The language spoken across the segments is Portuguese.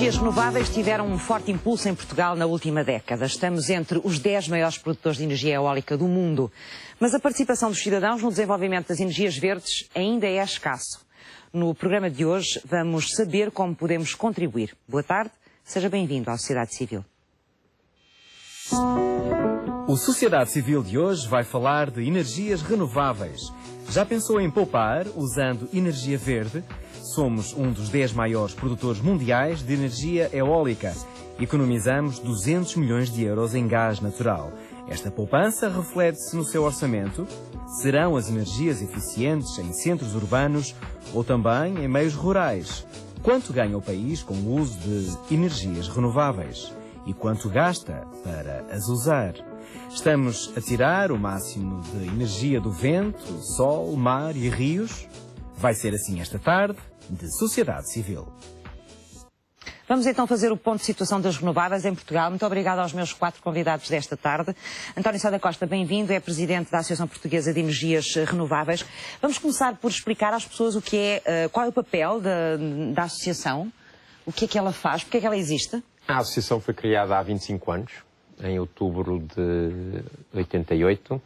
energias renováveis tiveram um forte impulso em Portugal na última década. Estamos entre os 10 maiores produtores de energia eólica do mundo. Mas a participação dos cidadãos no desenvolvimento das energias verdes ainda é escasso. No programa de hoje vamos saber como podemos contribuir. Boa tarde, seja bem-vindo à Sociedade Civil. O Sociedade Civil de hoje vai falar de energias renováveis. Já pensou em poupar usando energia verde? Somos um dos 10 maiores produtores mundiais de energia eólica. Economizamos 200 milhões de euros em gás natural. Esta poupança reflete-se no seu orçamento? Serão as energias eficientes em centros urbanos ou também em meios rurais? Quanto ganha o país com o uso de energias renováveis? E quanto gasta para as usar? Estamos a tirar o máximo de energia do vento, sol, mar e rios? Vai ser assim esta tarde de sociedade civil. Vamos então fazer o ponto de situação das renováveis em Portugal. Muito obrigada aos meus quatro convidados desta tarde. António Sada Costa, bem-vindo, é presidente da Associação Portuguesa de Energias Renováveis. Vamos começar por explicar às pessoas o que é, eh, qual é o papel da, da associação, o que é que ela faz, porque é que ela existe. A associação foi criada há 25 anos, em outubro de 88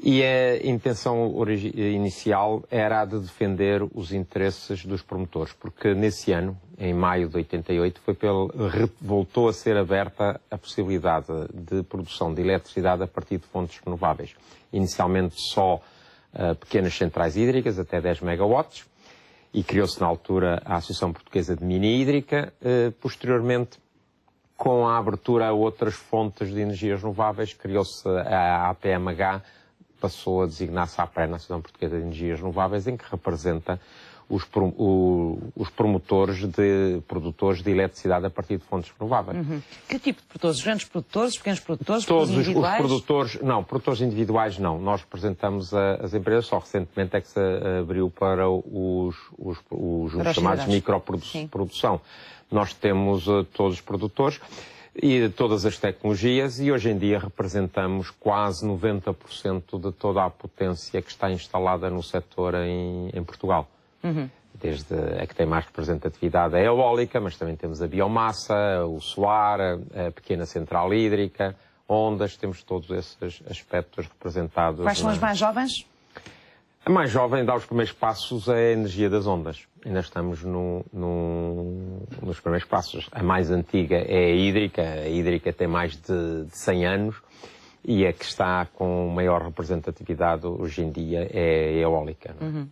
e a intenção inicial era a de defender os interesses dos promotores, porque nesse ano, em maio de 88, foi pelo, voltou a ser aberta a possibilidade de produção de eletricidade a partir de fontes renováveis. Inicialmente só uh, pequenas centrais hídricas, até 10 megawatts, e criou-se na altura a Associação Portuguesa de Mini Hídrica. Uh, posteriormente, com a abertura a outras fontes de energias renováveis, criou-se a APMH, passou a designar-se à PRE, Nacional Portuguesa de Energias Renováveis, em que representa os, os, promotores de produtores de eletricidade a partir de fontes renováveis. Uhum. Que tipo de produtores? Grandes produtores, pequenos produtores, Todos os, os, produtores, não, produtores individuais não. Nós representamos a, as empresas, só recentemente é que se abriu para os, os, os para chamados microprodução. Nós temos uh, todos os produtores e de todas as tecnologias e hoje em dia representamos quase 90% de toda a potência que está instalada no setor em, em Portugal. Uhum. Desde a que tem mais representatividade a eólica, mas também temos a biomassa, o solar, a, pequena central hídrica, ondas, temos todos esses aspectos representados. Quais são as mais jovens? A mais jovem dá os primeiros passos é a energia das ondas. Ainda estamos no, no, nos primeiros passos. A mais antiga é a hídrica. A hídrica tem mais de, de 100 anos e a que está com maior representatividade hoje em dia é a eólica. Uhum.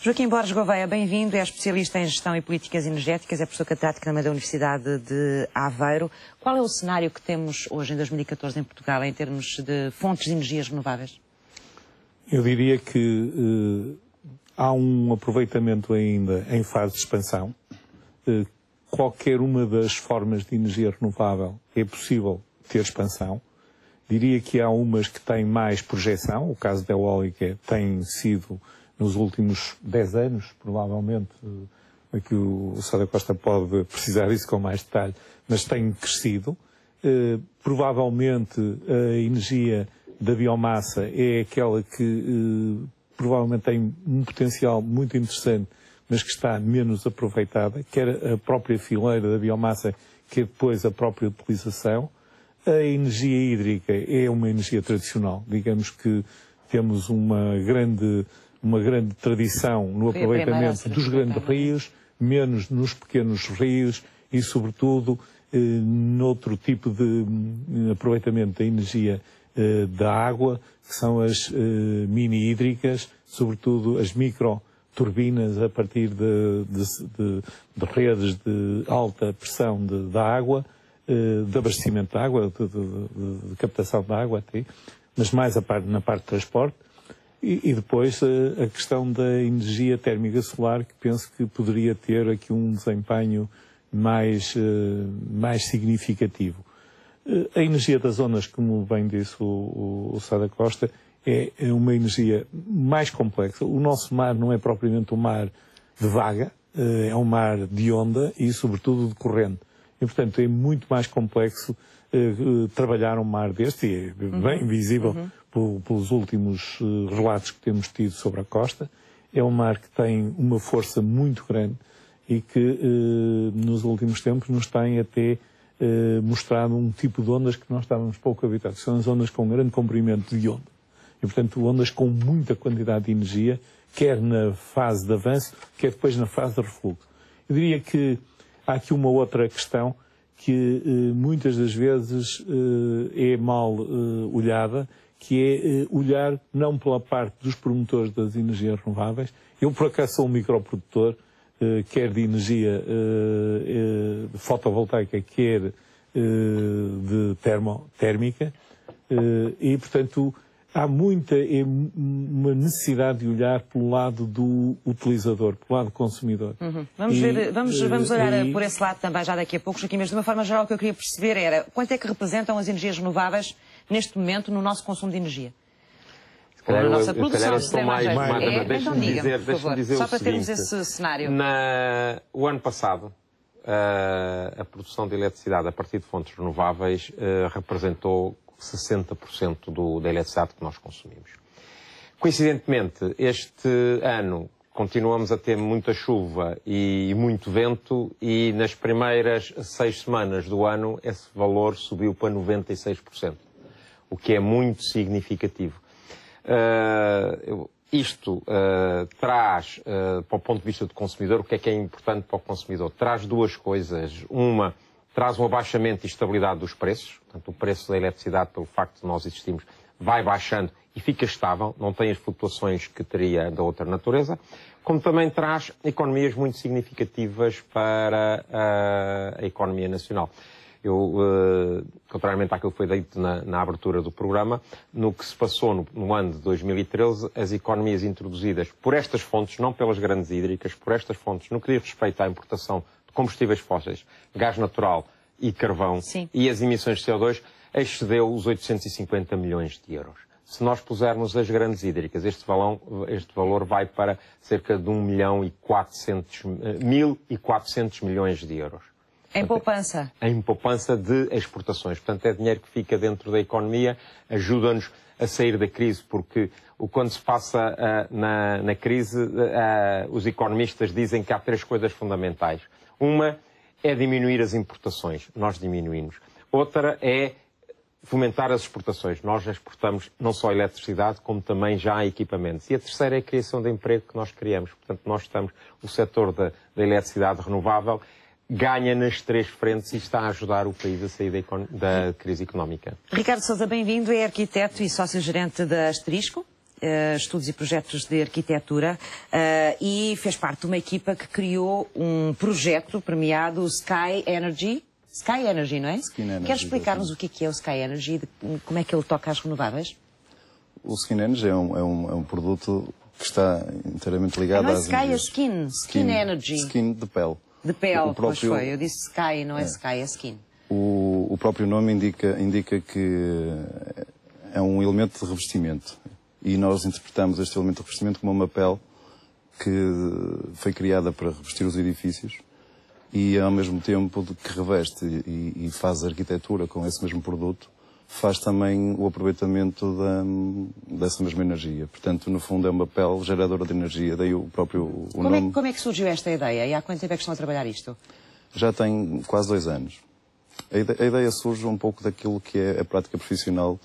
Joaquim Borges Gouveia, bem-vindo. É especialista em gestão e políticas energéticas, é professor catedrático também da Universidade de Aveiro. Qual é o cenário que temos hoje, em 2014, em Portugal, em termos de fontes de energias renováveis? Eu diria que eh, há um aproveitamento ainda em fase de expansão. Eh, qualquer uma das formas de energia renovável é possível ter expansão. Diria que há umas que têm mais projeção. O caso da eólica tem sido, nos últimos 10 anos, provavelmente, eh, aqui o Sada Costa pode precisar disso com mais detalhe, mas tem crescido. Eh, provavelmente a energia da biomassa é aquela que provavelmente tem um potencial muito interessante, mas que está menos aproveitada, quer a própria fileira da biomassa, quer depois a própria utilização. A energia hídrica é uma energia tradicional, digamos que temos uma grande, uma grande tradição no aproveitamento dos grandes rios, menos nos pequenos rios e, sobretudo, eh, noutro tipo de hum, aproveitamento da energia eh, da água, que são as eh, mini hídricas, sobretudo as micro turbinas a partir de, de, de, de redes de alta pressão da água, eh, de abastecimento de água, de, captação de água até, mas mais parte, na parte de transporte. E, e depois a, a, questão da energia térmica solar, que penso que poderia ter aqui um desempenho mais, mais significativo. A energia das ondas, como bem disse o, o, o Sada Costa, é, é uma energia mais complexa. O nosso mar não é propriamente um mar de vaga, é um mar de onda e, sobretudo, de corrente. E, portanto, é muito mais complexo trabalhar um mar deste, e é uhum. bem visível uhum. pelos últimos relatos que temos tido sobre a costa. É um mar que tem uma força muito grande e que, nos últimos tempos, nos tem até mostrado um tipo de ondas que nós estávamos pouco habituados. São as ondas com grande comprimento de onda e, portanto, ondas com muita quantidade de energia, quer na fase de avanço, quer depois na fase de refluxo. Eu diria que há aqui uma outra questão que eh, muitas das vezes eh, é mal eh, olhada, que é eh, olhar não pela parte dos promotores das energias renováveis. Eu, por acaso, sou um microprodutor, eh, quer de energia eh, fotovoltaica, quer de termo, térmica, e, portanto, há muita é uma necessidade de olhar pelo lado do utilizador, pelo lado do consumidor. Uhum. Vamos, e, ver, vamos, eh, vamos olhar e... por esse lado também já daqui a pouco, Joaquim, mas de uma forma geral o que eu queria perceber era quanto é que representam as energias renováveis neste momento no nosso consumo de energia? Calhar, na nossa produção, estou mais, mais, mais é, deixa então dizer, deixa dizer Só para seguinte, termos esse cenário. Na, o ano passado, uh, a produção de eletricidade a partir de fontes renováveis uh, representou 60% do, da eletricidade que nós consumimos. Coincidentemente, este ano continuamos a ter muita chuva e muito vento e nas primeiras seis semanas do ano esse valor subiu para 96%, o que é muito significativo. Uh, isto uh, traz, uh, para o ponto de vista do consumidor, o que é que é importante para o consumidor? Traz duas coisas. Uma, traz um abaixamento e estabilidade dos preços, portanto, o preço da eletricidade, pelo facto de nós existirmos, vai baixando e fica estável, não tem as flutuações que teria da outra natureza, como também traz economias muito significativas para a, a economia nacional. Eu, uh, contrariamente àquilo que foi dito na, na, abertura do programa, no que se passou no, no, ano de 2013, as economias introduzidas por estas fontes, não pelas grandes hídricas, por estas fontes, no que diz respeito à importação combustíveis fósseis, gás natural e carvão Sim. e as emissões de CO2 excedeu os 850 milhões de euros. Se nós pusermos as grandes hídricas, este, valão, este valor vai para cerca de 1 milhão e 400, 1.400 milhões de euros. Em poupança? Em poupança de exportações. Portanto, é dinheiro que fica dentro da economia, ajuda-nos a sair da crise, porque quando se passa uh, na, na, crise, uh, os economistas dizem que há três coisas fundamentais. Uma é diminuir as importações, nós diminuímos. Outra é fomentar as exportações. Nós exportamos não só eletricidade, como também já equipamentos. E a terceira é a criação de emprego que nós criamos. Portanto, nós estamos, o setor da, da eletricidade renovável ganha nas três frentes e está a ajudar o país a sair da, da crise económica. Ricardo Sousa, bem-vindo. É arquiteto e sócio-gerente da Asterisco. Uh, estudos e projetos de arquitetura uh, e fez parte de uma equipa que criou um projeto premiado Sky Energy. Sky Energy, não é? Energy, Quer explicar-nos o é que é o Sky Energy e como é que ele toca às renováveis? O Sky Energy é um, é um, é um produto que está inteiramente ligado não é às Sky, é skin. skin. Skin Energy. Skin de pele. De pele, o próprio, pois foi. Eu disse Sky, não é, é. Sky, é Skin. O, o próprio nome indica, indica que é um elemento de revestimento e nós interpretamos este elemento de revestimento como uma pele que foi criada para revestir os edifícios e ao mesmo tempo que reveste e, e faz arquitetura com esse mesmo produto, faz também o aproveitamento da, dessa mesma energia. Portanto, no fundo é uma pele geradora de energia, daí o próprio o como nome. É, como é que surgiu esta ideia e há quanto tempo é que estão a trabalhar isto? Já tem quase dois anos. A ideia, a ideia surge um pouco daquilo que é a prática profissional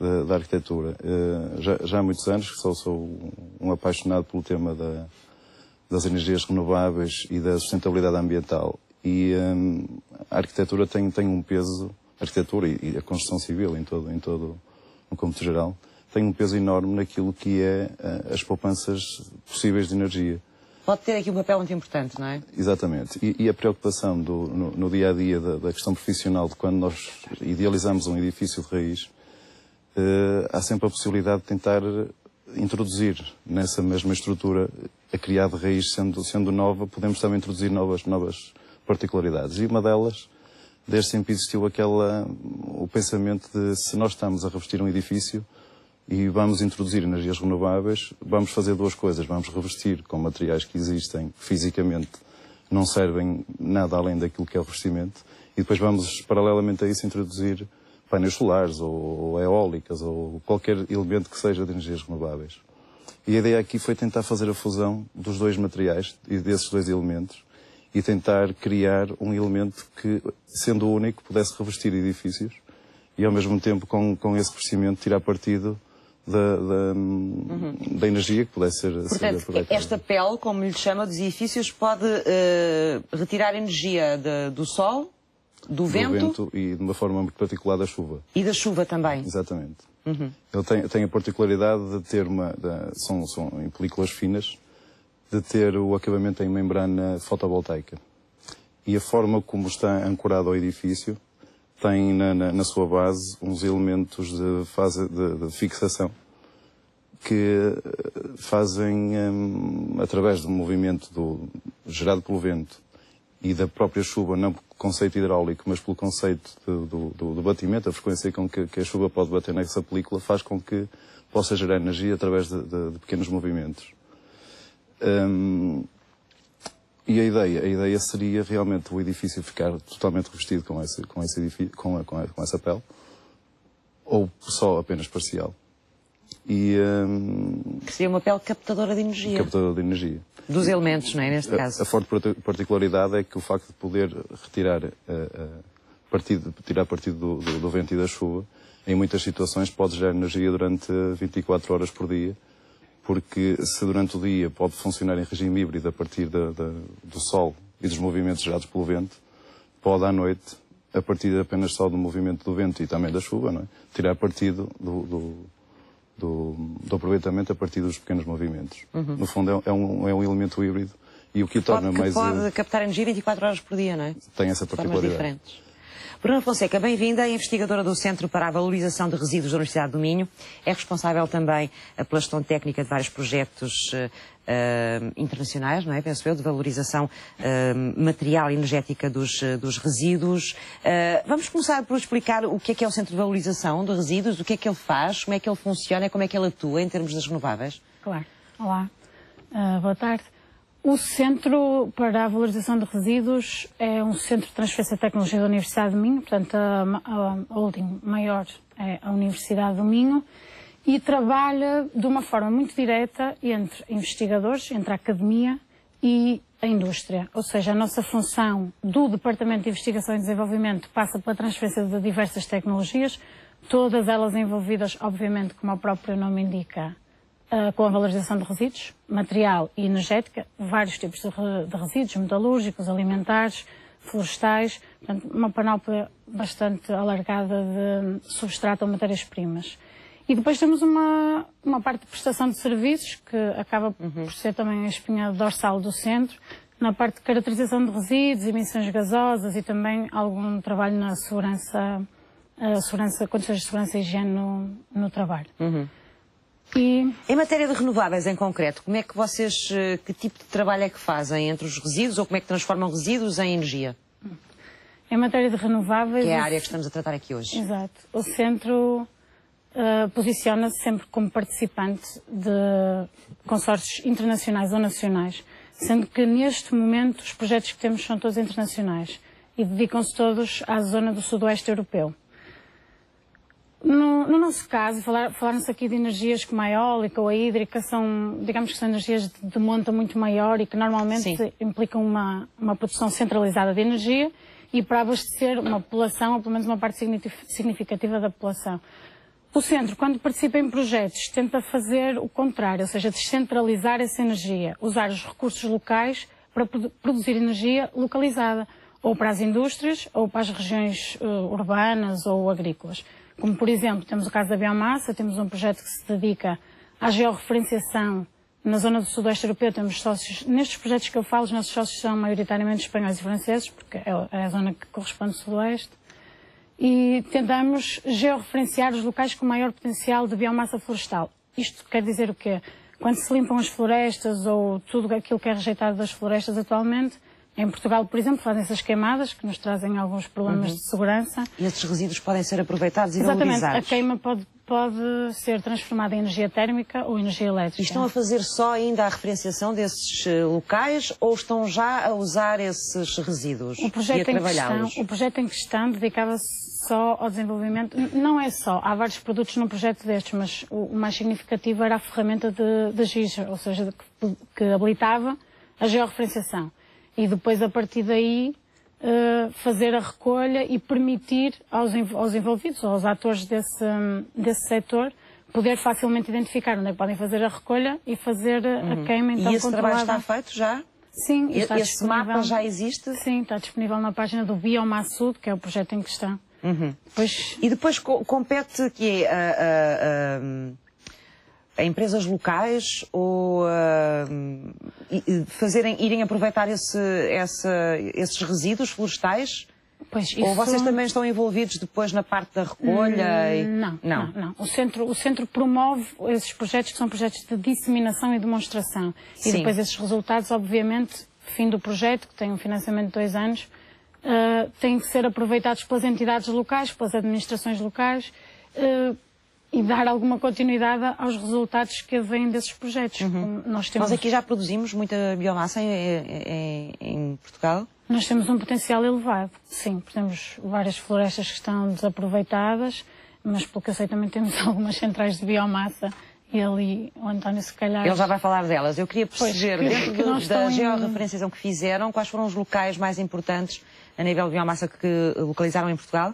da, da arquitetura. Uh, já, já, há muitos anos que sou, sou um apaixonado pelo tema da, das energias renováveis e da sustentabilidade ambiental. E um, a arquitetura tem, tem um peso, a arquitetura e, a construção civil em todo, em todo, no cômputo geral, tem um peso enorme naquilo que é uh, as poupanças possíveis de energia. Pode ter aqui um papel muito importante, não é? Exatamente. E, e a preocupação do, no, no, dia a dia da, da, questão profissional de quando nós idealizamos um edifício de raiz, uh, há sempre a possibilidade de tentar introduzir nessa mesma estrutura a criar de raiz sendo, sendo nova, podemos também introduzir novas, novas particularidades. E uma delas, desde sempre existiu aquela, o pensamento de se nós estamos a revestir um edifício, e vamos introduzir energias renováveis, vamos fazer duas coisas. Vamos revestir com materiais que existem fisicamente, não servem nada além daquilo que é o revestimento, e depois vamos, paralelamente a isso, introduzir painéis solares ou, eólicas ou qualquer elemento que seja de energias renováveis. E a ideia aqui foi tentar fazer a fusão dos dois materiais e desses dois elementos e tentar criar um elemento que, sendo único, pudesse revestir edifícios e, ao mesmo tempo, com, com esse crescimento, tirar partido da, da, uhum. da, energia que pudesse ser, Portanto, ser esta pele, como lhe chama, dos edifícios, pode uh, retirar energia de, do sol, do, do vento... vento... e, de uma forma muito particular, da chuva. E da chuva também. Exatamente. Uhum. Ele tem, tem, a particularidade de ter uma... São, são em películas finas, de ter o acabamento em membrana fotovoltaica. E a forma como está ancorado ao edifício tem na, na, na sua base uns elementos de, fase, de, de fixação que eh, fazem, um, através do movimento do, gerado pelo vento e da própria chuva, não pelo conceito hidráulico, mas pelo conceito do, do, do batimento, a frequência com que, que, a chuva pode bater nessa película, faz com que possa gerar energia através de, de, de pequenos movimentos. Um, e a ideia, a ideia seria realmente o edifício ficar totalmente revestido com, esse, com, esse edifício, com, a, com, a, com essa pele, ou só apenas parcial. E, um, que seria uma pele captadora de energia. Captadora de energia. Dos elementos, não é? Neste caso. A, a forte particularidade é que o facto de poder retirar, uh, uh, partido, tirar partido do, do, do, vento e da chuva, em muitas situações pode gerar energia durante 24 horas por dia, porque se durante o dia pode funcionar em regime híbrido a partir da, da, do sol e dos movimentos gerados pelo vento, pode à noite, a partir apenas só do movimento do vento e também da chuva, não é? tirar partido do, do do, do aproveitamento a partir dos pequenos movimentos. Uhum. No fundo, é, é um, é um elemento híbrido e o que o torna pode, mais. Pode eh, captar energia 24 horas por dia, não é? Tem essa particularidade. Bruna Fonseca, bem-vinda, é investigadora do Centro para a Valorização de Resíduos da Universidade do Minho. É responsável também pela gestão técnica de vários projetos uh, internacionais, não é? Penso eu, de valorização uh, material e energética dos, dos resíduos. Uh, vamos começar por explicar o que é que é o Centro de Valorização de Resíduos, o que é que ele faz, como é que ele funciona, como é que ele atua em termos das renováveis. Claro. Olá. boa tarde. O Centro para a Valorização de Resíduos é um centro de transferência de tecnologia da Universidade do Minho, portanto a, a, a última maior é a Universidade do Minho, e trabalha de uma forma muito direta entre investigadores, entre a academia e a indústria. Ou seja, a nossa função do Departamento de Investigação e Desenvolvimento passa pela transferência de diversas tecnologias, todas elas envolvidas, obviamente, como o próprio nome indica, com a valorização de resíduos, material e energética, vários tipos de, de resíduos, metalúrgicos, alimentares, florestais, portanto, uma panóplia bastante alargada de substrato ou matérias-primas. E depois temos uma, uma parte de prestação de serviços, que acaba uhum. por ser também a espinha dorsal do centro, na parte de caracterização de resíduos, emissões gasosas e também algum trabalho na segurança, segurança condições de segurança e higiene no, no trabalho. Uhum. E... Em matéria de renováveis em concreto, como é que vocês, eh, que tipo de trabalho é que fazem entre os resíduos ou como é que transformam resíduos em energia? Em matéria de renováveis... Que é a área que estamos a tratar aqui hoje. Exato. O centro uh, posiciona-se sempre como participante de consórcios internacionais ou nacionais, sendo que neste momento os projetos que temos são todos internacionais e dedicam-se todos à zona do sudoeste europeu. No, no, nosso caso, falar, falar-nos aqui de energias como a eólica ou a hídrica, são, digamos que são energias de, de monta muito maior e que normalmente Sim. implicam uma, uma produção centralizada de energia e para abastecer uma população, ou pelo menos uma parte significativa da população. O centro, quando participa em projetos, tenta fazer o contrário, ou seja, descentralizar essa energia, usar os recursos locais para produzir energia localizada, ou para as indústrias, ou para as regiões uh, urbanas ou agrícolas. Como, por exemplo, temos o caso da biomassa, temos um projeto que se dedica à georreferenciação na zona do Sudoeste Europeu. Temos sócios, nestes projetos que eu falo, os nossos sócios são maioritariamente espanhóis e franceses, porque é, é a zona que corresponde ao Sudoeste. E tentamos georreferenciar os locais com maior potencial de biomassa florestal. Isto quer dizer o quê? Quando se limpam as florestas ou tudo aquilo que é rejeitado das florestas atualmente, em Portugal, por exemplo, fazem essas queimadas que nos trazem alguns problemas uhum. de segurança. E esses resíduos podem ser aproveitados e Exatamente. valorizados. A queima pode, pode ser transformada em energia térmica ou energia elétrica. E estão a fazer só ainda a referenciação desses eh, locais ou estão já a usar esses resíduos o e projeto, a em trabalhá-los? questão, o projeto em questão dedicava-se só ao desenvolvimento, não é só, há vários produtos num projeto destes, mas o, mais significativo era a ferramenta de, de GIS, ou seja, que, que habilitava a georreferenciação. E depois, a partir daí, eh, fazer a recolha e permitir aos, aos envolvidos, aos atores desse, hum, desse setor, poder facilmente identificar onde é que podem fazer a recolha e fazer a- a queima então Uhum. E esse trabalho controlada. está feito já? Sim, E- está Esse mapa já existe? Sim, está disponível na página do Biomassud, que é o projeto em questão. Uhum. Depois, E depois co- compete que é a, a- a- empresas locais ou i- fazerem, irem aproveitar esse, essa- esses resíduos florestais? pois, Ou isso- vocês também estão envolvidos depois na parte da recolha? e- Não, não. não, não. O, centro, o centro promove esses projetos que são projetos de disseminação e demonstração. E Sim. depois esses resultados, obviamente, fim do projeto, que tem um financiamento de dois anos, eh, têm que ser aproveitados pelas entidades locais, pelas administrações locais, eh, e dar alguma continuidade aos resultados que vêm desses projetos. Como Nós temos Nós aqui já produzimos muita biomassa em, em- em Portugal. Nós temos um potencial elevado, sim. Temos várias florestas que estão desaproveitadas, mas pelo que eu sei também temos algumas centrais de biomassa e ali o António se calhar... Ele já vai falar delas. Eu queria perceber, dentro que da em- georreferenciação que fizeram, quais foram os locais mais importantes a nível de biomassa que localizaram em Portugal?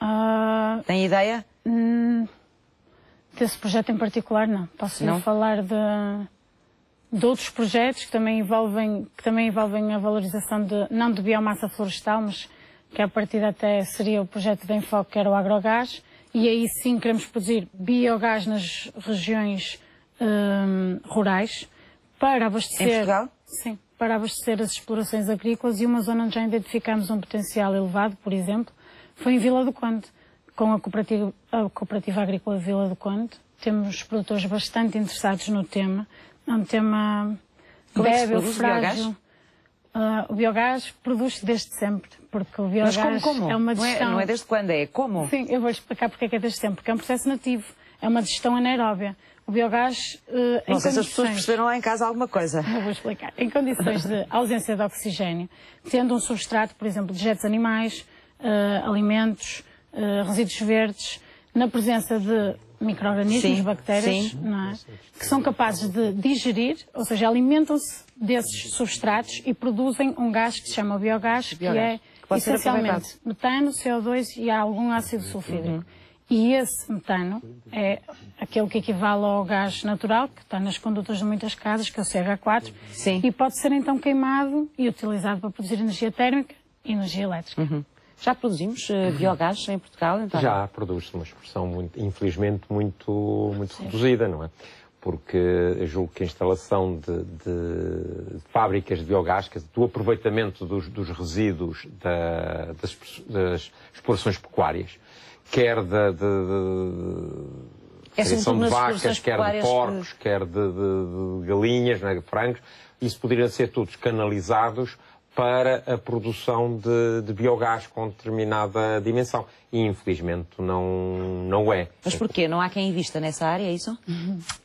Ah, Tem ideia? desse projeto em particular, não. Posso Não? falar de, de outros projetos que também envolvem, que também envolvem a valorização de, não de biomassa florestal, mas que a partir até seria o projeto de enfoque que era o agrogás, e aí sim queremos produzir biogás nas regiões hum, rurais para abastecer. Em Portugal? Sim, para abastecer as explorações agrícolas e uma zona onde já identificamos um potencial elevado, por exemplo, foi em Vila do Conde, com a cooperativa, a cooperativa agrícola Vila do Conde. Temos produtores bastante interessados no tema. É um tema é frágil. biogás? Ah, o biogás produz-se desde sempre, porque o biogás como? como? é uma não, é, digestão... não é desde quando? É como? Sim, eu vou explicar porque é que é desde sempre, porque é um processo nativo, é uma digestão anaeróbia. O biogás, em Não sei se as pessoas perceberam lá em casa alguma coisa. eu vou explicar. Em condições de ausência de oxigênio, tendo um substrato, por exemplo, de dejetos animais, eh, alimentos, eh, resíduos verdes, na presença de micro-organismos, bactérias, sim. não é? que são capazes de digerir, ou seja, alimentam-se desses substratos e produzem um gás que se chama biogás, que Biogás, é que pode ser essencialmente metano, CO2 e algum ácido sulfídrico. Uhum. E esse metano é aquele que equivale ao gás natural, que está nas condutas de muitas casas, que é o CH4, Sim. e pode ser então queimado e utilizado para produzir energia térmica e energia elétrica. Uhum. Já produzimos eh, biogás em Portugal, então? Já produz-se uma expressão, muito, infelizmente, muito, muito reduzida, não é? Porque julgo que a instalação de, de fábricas de biogás, do aproveitamento dos, dos resíduos da- das, das explorações pecuárias, quer da, de, É de criação sobretudo de vacas, quer de porcos, quer de, galinhas, é? de frangos, isso poderia ser todos canalizados para a produção de, de biogás com determinada dimensão. E infelizmente não, não é. Mas porquê? Não há quem invista nessa área, é isso?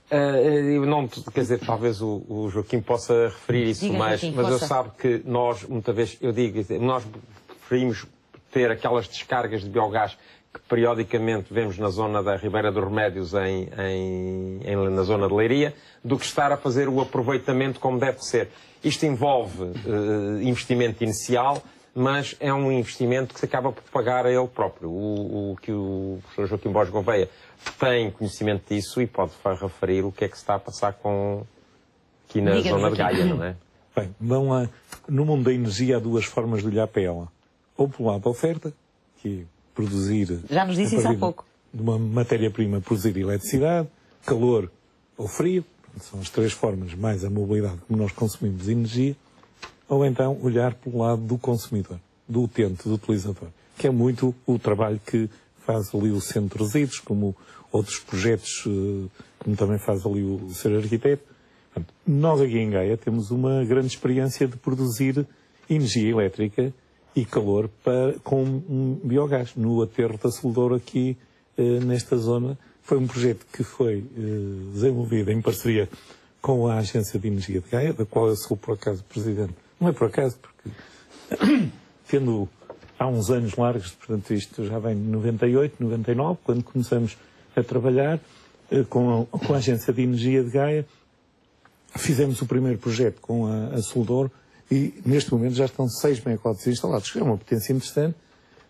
Eh, eu não, quer dizer, talvez o, o Joaquim possa referir isso, Diga, mas, Joaquim, mas eu força. sabe que nós, muitas vezes, eu digo, nós preferimos ter aquelas descargas de biogás que periodicamente vemos na zona da Ribeira dos Remédios, em, em- em- na zona de Leiria, do que estar a fazer o aproveitamento como deve ser. Isto envolve eh, investimento inicial, mas é um investimento que se acaba por pagar a ele próprio. O, o que o professor Joaquim Borges Gouveia tem conhecimento disso e pode referir o que é que se está a passar com aqui na zona de. Gaia, não é? Bem, não há, no mundo da energia há duas formas de olhar para ela. Ou por lado a oferta, que é produzir. Já nos disse isso há pouco. De uma matéria-prima, produzir eletricidade, calor ou frio. São as três formas, mais a mobilidade como nós consumimos energia. Ou então olhar pelo lado do consumidor, do utente, do utilizador. Que é muito o trabalho que faz ali o Centro de Resíduos, como outros projetos, eh, como também faz ali o Ser Arquiteto. Portanto, nós aqui em Gaia temos uma grande experiência de produzir energia elétrica e calor para, com um biogás no aterro da Soldouro aqui eh, nesta zona. Foi um projeto que foi eh, desenvolvido em parceria com a Agência de Energia de Gaia, da qual eu sou, por acaso, presidente. Não é por acaso, porque tendo há uns anos largos, portanto, isto já vem de 98, 99, quando começamos a trabalhar eh, com a, com a Agência de Energia de Gaia, fizemos o primeiro projeto com a, a Soldor e neste momento já estão 6 megawatts instalados, que é uma potência interessante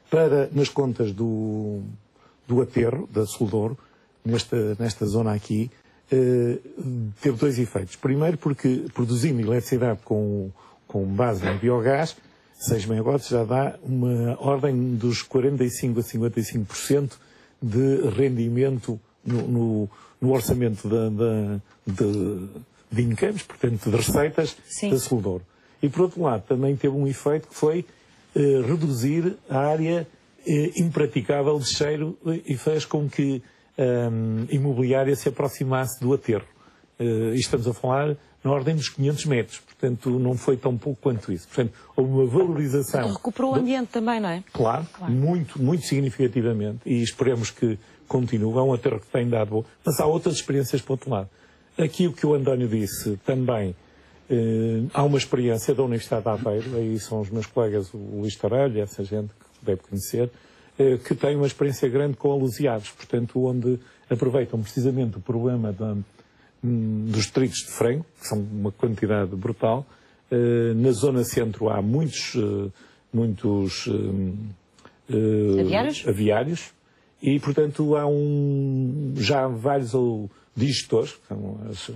para, nas contas do, do aterro, da Soldor, nesta, nesta zona aqui, eh, teve dois efeitos. Primeiro, porque produzindo eletricidade com, com base em biogás, 6 megawatts já dá uma ordem dos 45% a 55% de rendimento no, no, no orçamento da, da, de, de incomes, portanto, de receitas Sim. da Soldor. E, por outro lado, também teve um efeito que foi eh, reduzir a área eh, impraticável de cheiro e fez com que ehm, a imobiliária se aproximasse do aterro. E estamos a falar na ordem dos 500 metros, portanto não foi tão pouco quanto isso. Portanto, houve uma valorização. Recuperou o ambiente também, não é? Claro, muito, muito significativamente. E esperemos que continue. É um aterro que tem dado bom. Mas há outras experiências para o outro lado. Aqui o que o António disse também. eh, há uma experiência da Universidade de Aveiro, aí são os meus colegas, o Luís Taralho, essa gente que deve conhecer, que tem uma experiência grande com alusiados, portanto, onde aproveitam precisamente o problema da, hum, dos tritos de frango, que são uma quantidade brutal. Eh, na zona centro há muitos, eh, muitos eh, Aviários? aviários e, portanto, há um, já vários ou, digestores, que são as, as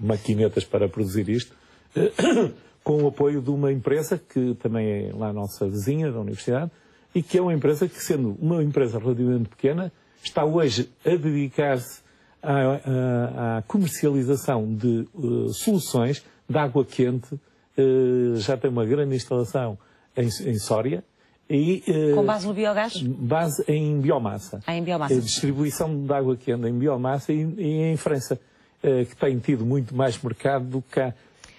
maquinetas para produzir isto, eh, com o apoio de uma empresa que também é lá a nossa vizinha da Universidade e que é uma empresa que, sendo uma empresa relativamente pequena, está hoje a dedicar-se à, à- à comercialização de eh, soluções de água quente. eh, já tem uma grande instalação em, em Sória e eh, Com base no biogás? base em biomassa. Ah, em biomassa. A distribuição de água quente em biomassa e, e em França, que tem tido muito mais mercado do que cá.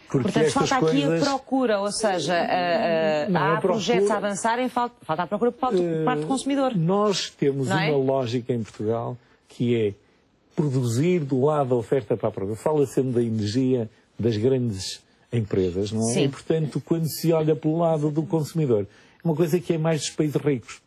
Porque Portanto, falta aqui a procura, ou seja, Não, há a procura- projetos a avançarem, falta, falta a procura por parte, do consumidor. Nós temos é? uma lógica em Portugal que é produzir do lado da oferta para a procura. Fala sempre da energia das grandes empresas, não é? Sim. E, portanto, quando se olha pelo lado do consumidor, é uma coisa que é mais dos países ricos.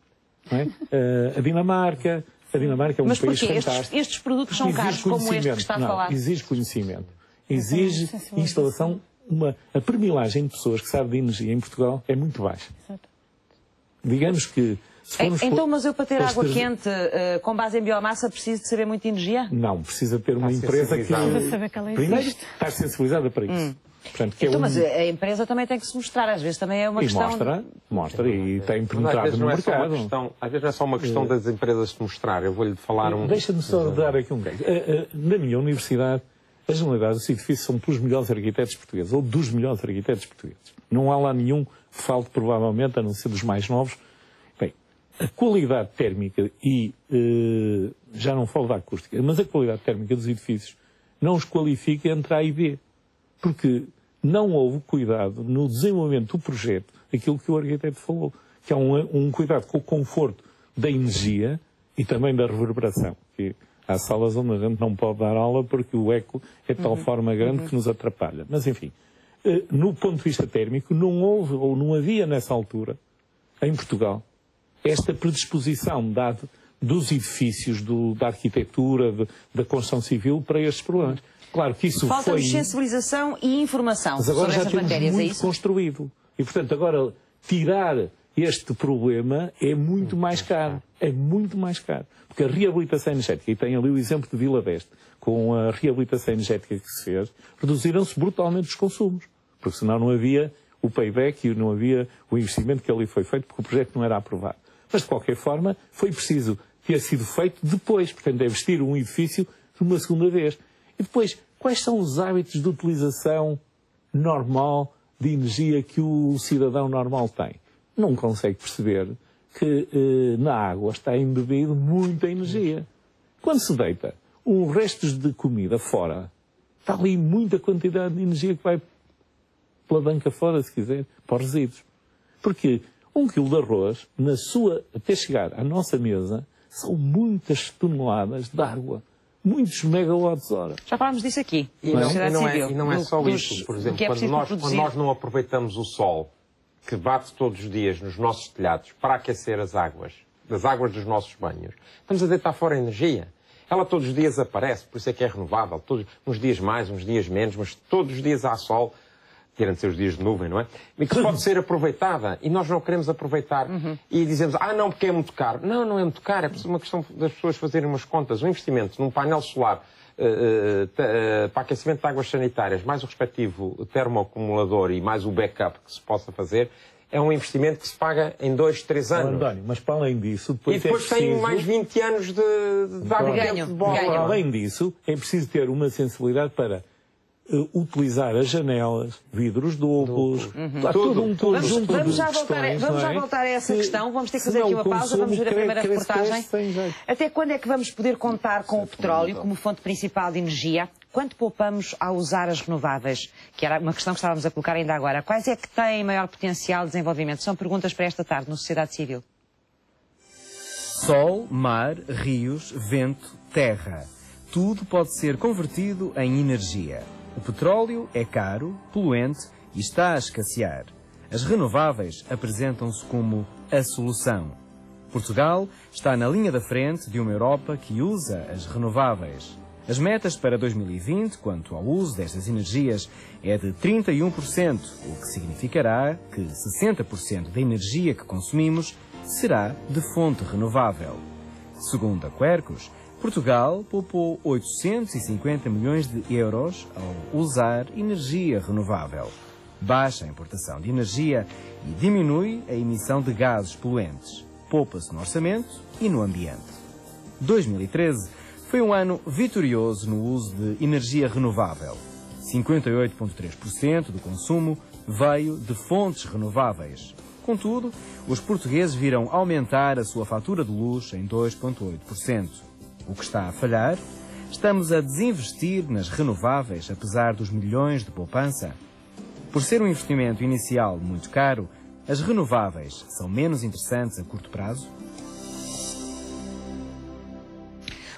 Não é? Eh, a Dinamarca, a Dinamarca é um Mas país porquê? Estes, fantástico. estes produtos são caros, como este que está a Não, falar. Exige conhecimento. Exige sensibilização. instalação. Uma, a permilagem de pessoas que sabem de energia em Portugal é muito baixa. Exato. Digamos que se É, então, mas eu para ter água quente ah, com base em biomassa preciso de saber muita energia? Não, precisa ter uma empresa que. sensibilizada. Precisa saber que ela Primeiro, estar sensibilizada para isso. Portanto, que é Então, um... mas a empresa também tem que se mostrar, às vezes também é uma E questão. mostra, mostra e tem penetrado no é mercado. questão, às vezes não é só uma questão das empresas se mostrar. Eu vou-lhe falar um. Deixa-me só dar aqui um. Eh, eh, Na minha universidade, a generalidade dos edifícios são pelos melhores arquitetos portugueses, ou dos melhores arquitetos portugueses. Não há lá nenhum que falte, provavelmente, a não ser dos mais novos. Bem, a qualidade térmica e, eh, já não falo da acústica, mas a qualidade térmica dos edifícios não os qualifica entre A e B. Porque não houve cuidado no desenvolvimento do projeto, aquilo que o arquiteto falou, que é um, um cuidado com o conforto da energia e também da reverberação. Que há salas onde a gente não pode dar aula porque o eco é de tal forma grande que nos atrapalha. Mas, enfim, eh, no ponto de vista térmico, não houve ou não havia nessa altura, em Portugal, esta predisposição dada dos edifícios, do- da arquitetura, de- da construção civil para estes problemas. Claro que isso foi... Falta-nos sensibilização e informação Mas agora sobre já temos matérias, é muito isso? construído. E, portanto, agora tirar este problema é muito mais caro. É muito mais caro. Porque a reabilitação energética, e tem ali o exemplo de Vila Veste, com a reabilitação energética que se fez, reduziram-se brutalmente os consumos. Porque senão não havia o payback e não havia o investimento que ali foi feito, porque o projeto não era aprovado. Mas, de qualquer forma, foi preciso ter sido feito depois. Portanto, é vestir um edifício uma segunda vez. E depois, quais são os hábitos de utilização normal de energia que o cidadão normal tem? Não consegue perceber que eh, na água está embebido muita energia. Quando se deita um restos de comida fora, está ali muita quantidade de energia que vai pela banca fora, se quiser, para os resíduos. Porque um quilo de arroz, na sua, até chegar à nossa mesa, são muitas toneladas de água. Muitos megawatts-hora. Já falámos disso aqui. E não, e não, é, e não é só dos, isso. Por exemplo, é quando, nós, quando nós não aproveitamos o sol, que bate todos os dias nos nossos telhados, para aquecer as águas, das águas dos nossos banhos, estamos a deitar fora energia. Ela todos os dias aparece, por isso é que é renovável. Todos, uns dias mais, uns dias menos, mas todos os dias há sol tirando seus dias de nuvem, não é? E que pode ser aproveitada e nós não queremos aproveitar uhum. e dizemos, ah, não, porque é muito caro. Não, não é muito caro, é uma questão das pessoas fazerem umas contas. Um investimento num painel solar para aquecimento de águas sanitárias, mais o respectivo termoacumulador e mais o backup que se possa fazer, é um investimento que se paga em dois, três anos. António, mas para além disso, depois E depois é tem mais 20 anos de, de ganho, de bola. Para além disso, é preciso ter uma sensibilidade para utilizar as janelas, vidros duplos, uhum. há todo um conjunto vamos, vamos de já voltar, questões, vamos é? já voltar a essa que, questão. Vamos ter que fazer aqui uma pausa, vamos ver a primeira cresce, reportagem. Cresce, Até quando é que vamos poder contar com o petróleo como fonte principal de energia? Quanto poupamos ao usar as renováveis? Que era uma questão que estávamos a colocar ainda agora. Quais é que têm maior potencial de desenvolvimento? São perguntas para esta tarde no Sociedade Civil. Sol, mar, rios, vento, terra. Tudo pode ser convertido em energia. O petróleo é caro, poluente e está a escassear. As renováveis apresentam-se como a solução. Portugal está na linha da frente de uma Europa que usa as renováveis. As metas para 2020 quanto ao uso destas energias é de 31%, o que significará que 60% da energia que consumimos será de fonte renovável. Segundo a Quercus, Portugal poupou 850 milhões de euros ao usar energia renovável. Baixa a importação de energia e diminui a emissão de gases poluentes. Poupa-se no orçamento e no ambiente. 2013 foi um ano vitorioso no uso de energia renovável. 58,3% do consumo veio de fontes renováveis. Contudo, os portugueses viram aumentar a sua fatura de luz em 2,8%. O que está a falhar? Estamos a desinvestir nas renováveis, apesar dos milhões de poupança? Por ser um investimento inicial muito caro, as renováveis são menos interessantes a curto prazo?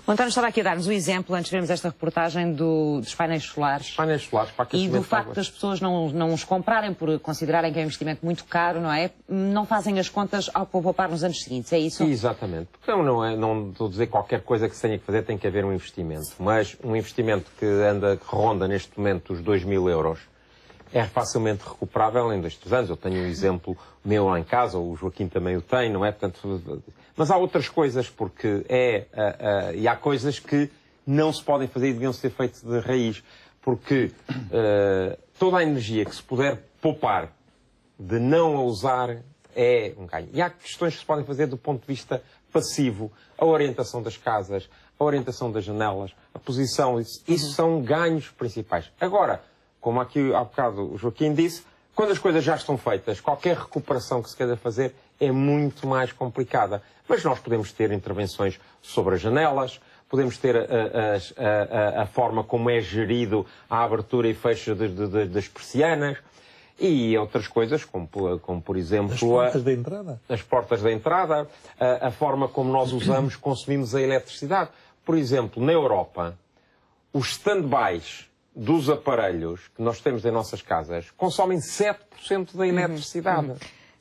O António estava aqui a dar-nos o exemplo, antes de vermos esta reportagem, do, dos painéis solares. Painéis solares para E do facto águas. das pessoas não, não os comprarem por considerarem que é um investimento muito caro, não é? Não fazem as contas ao poupar nos anos seguintes, é isso? Exatamente. Porque não, não, é, não estou a dizer qualquer coisa que se tenha que fazer, tem que haver um investimento. Mas um investimento que anda, que ronda neste momento os 2 mil euros, é facilmente recuperável em dois, três anos. Eu tenho um exemplo meu lá em casa, o Joaquim também o tem, não é? Portanto, mas há outras coisas, porque é. ah, ah, e há coisas que não se podem fazer e deviam ser feitas de raiz. Porque ah, toda a energia que se puder poupar de não a usar é um ganho. E há questões que se podem fazer do ponto de vista passivo. A orientação das casas, a orientação das janelas, a posição, isso, isso são ganhos principais. Agora, como aqui há bocado o Joaquim disse, quando as coisas já estão feitas, qualquer recuperação que se queira fazer é muito mais complicada. Mas nós podemos ter intervenções sobre as janelas, podemos ter a, a- a- a- forma como é gerido a abertura e fecho de- de- de- das persianas e outras coisas, como, por- como por exemplo As portas da entrada. as portas da entrada, a, a forma como nós usamos, consumimos a eletricidade. Por exemplo, na Europa, os stand-bys dos aparelhos que nós temos em nossas casas consomem 7% da eletricidade.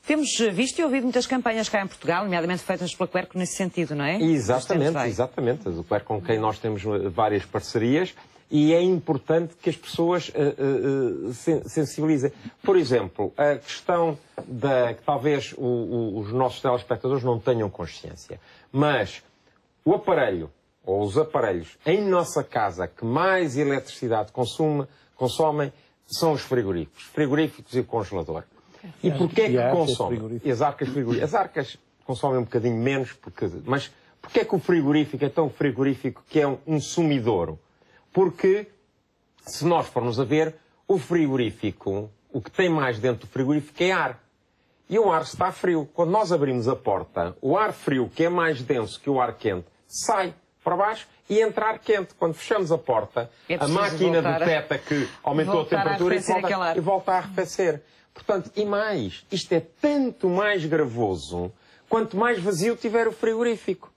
Temos visto e ouvido muitas campanhas cá em Portugal, nomeadamente feitas pela Querco nesse sentido, não é? Exatamente, exatamente. A Zucler com quem nós temos eh, várias parcerias e é importante que as pessoas eh, eh, eh, sen- sensibilizem. Por exemplo, a questão da que talvez o- o- os nossos telespectadores não tenham consciência, mas o aparelho ou os aparelhos em nossa casa que mais eletricidade consume, consomem são os frigoríficos, frigoríficos e o congelador. E porquê que consomem? E as arcas frigoríficas. As arcas consomem um bocadinho menos, porque, mas porquê é que o frigorífico é tão frigorífico que é um, um sumidouro? Porque, se nós formos a ver, o frigorífico, o que tem mais dentro do frigorífico é ar. E o ar está frio. Quando nós abrimos a porta, o ar frio, que é mais denso que o ar quente, sai para baixo e entra ar quente. Quando fechamos a porta, É a máquina detecta que aumentou a voltar a temperatura e volta, e volta a arrefecer. Portanto, e mais, isto é tanto mais gravoso quanto mais vazio tiver o frigorífico.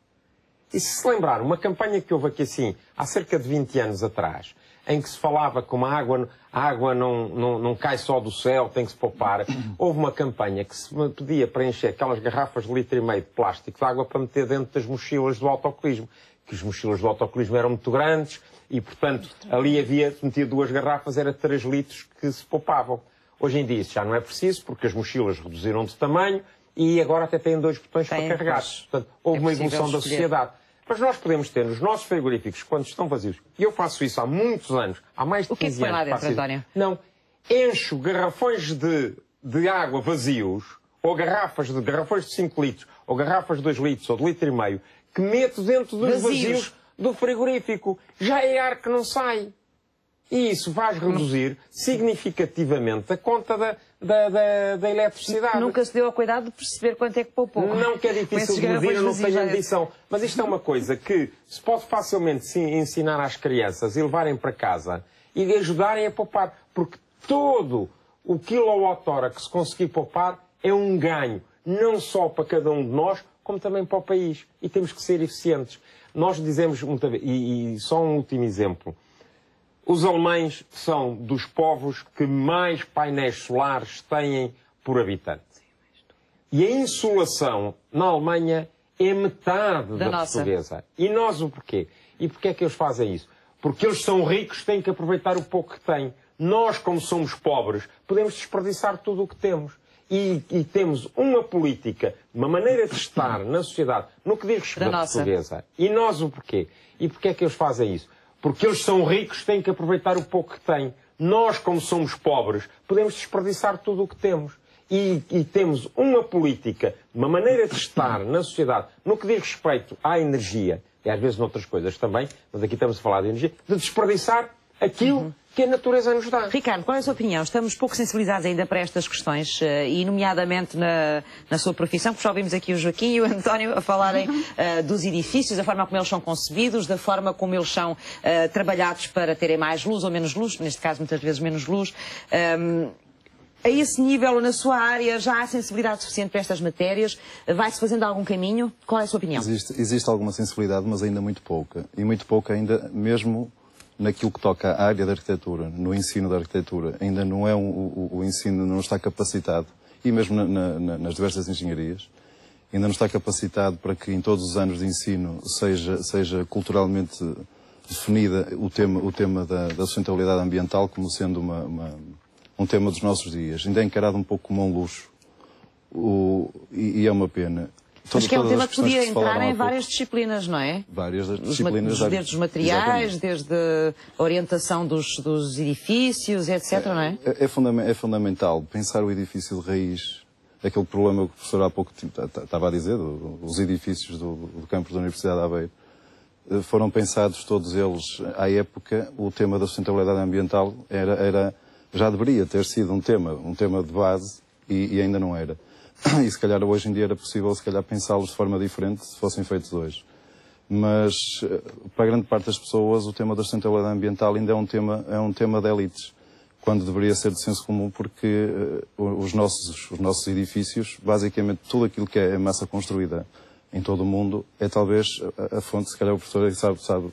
E se se lembrar, uma campanha que houve aqui assim, há cerca de 20 anos atrás, em que se falava como a água, a água não, não, não cai só do céu, tem que se poupar. Houve uma campanha que se pedia para encher aquelas garrafas de litro e meio de plástico de água para meter dentro das mochilas do autocolismo. Que as mochilas do autocolismo eram muito grandes e, portanto, ali havia, se metia duas garrafas, era 3 litros que se poupavam. Hoje em dia isso já não é preciso, porque as mochilas reduziram de tamanho e agora até têm dois botões Tem, para carregar. Portanto, houve É uma evolução da sociedade. Mas nós podemos ter nos nossos frigoríficos, quando estão vazios, e eu faço isso há muitos anos, há mais de O que é que 15 põe lá anos. dentro, faço. António? Não, encho garrafões de, de água vazios, ou garrafas de garrafões de 5 litros, ou garrafas de 2 litros, ou de litro e meio, que meto dentro dos Vazios. vazios do frigorífico. Já é ar que não sai. E isso vai reduzir significativamente a conta da, da, da, da eletricidade. Nunca se deu ao cuidado de perceber quanto é que poupou. Não que é difícil de medir, eu não tenho ambição. Mas isto é uma coisa que se pode facilmente ensinar às crianças e levarem para casa e de ajudarem a poupar. Porque todo o quilowatt-hora que se conseguir poupar é um ganho. Não só para cada um de nós, como também para o país. E temos que ser eficientes. Nós dizemos muitas vezes, e, e só um último exemplo. Os alemães são dos povos que mais painéis solares têm por habitante. E a insolação na Alemanha é metade da, nossa. portuguesa. E nós o porquê? E porquê é que eles fazem isso? Porque eles são ricos, têm que aproveitar o pouco que têm. Nós, como somos pobres, podemos desperdiçar tudo o que temos. E, e temos uma política, uma maneira de estar na sociedade, no que diz respeito à nossa. portuguesa. E nós o porquê? E porquê é que eles fazem isso? Porque eles são ricos, têm que aproveitar o pouco que têm. Nós, como somos pobres, podemos desperdiçar tudo o que temos. E, e temos uma política, uma maneira de estar na sociedade, no que diz respeito à energia, e às vezes noutras coisas também, mas aqui estamos a falar de energia, de desperdiçar aquilo que a natureza nos dá. Ricardo, qual é a sua opinião? Estamos pouco sensibilizados ainda para estas questões, eh, e nomeadamente na, na sua profissão, porque já ouvimos aqui o Joaquim e o António a falarem eh, dos edifícios, da forma como eles são concebidos, da forma como eles são eh, trabalhados para terem mais luz ou menos luz, neste caso muitas vezes menos luz. Ahm, a esse nível, na sua área, já há sensibilidade suficiente para estas matérias? Vai-se fazendo algum caminho? Qual é a sua opinião? Existe, existe alguma sensibilidade, mas ainda muito pouca. E muito pouca ainda, mesmo naquilo que toca à área da arquitetura, no ensino da arquitetura. Ainda não é um, o, o ensino não está capacitado, e mesmo na- na- na- nas diversas engenharias, ainda não está capacitado para que em todos os anos de ensino seja, seja culturalmente definida o tema, o tema da, da sustentabilidade ambiental como sendo uma, uma- um tema dos nossos dias. Ainda é encarado um pouco como um luxo. O- e, e é uma pena. Mas Todas- que é um tema que podia falaram entrar em pouco. várias disciplinas, não é? Várias Os disciplinas. da- desde os materiais, Exatamente. desde a orientação dos, dos edifícios, etc, não é? É, é fundam- é fundamental pensar o edifício de raiz, aquele problema que o professor há pouco estava a dizer, os edifícios do, do campus da Universidade de Aveiro, eh, foram pensados todos eles, à época, o tema da sustentabilidade ambiental era, era, já deveria ter sido um tema, um tema de base, e, e ainda não era. E se calhar hoje em dia era possível, se calhar, pensá-los de forma diferente se fossem feitos hoje. Mas, eh, para grande parte das pessoas, o tema da sustentabilidade ambiental ainda é um tema, é um tema de elites quando deveria ser de senso comum, porque eh, os, nossos, os nossos edifícios, basicamente tudo aquilo que é massa construída em todo o mundo, é talvez a, a fonte, se calhar o professor é sabe, sabe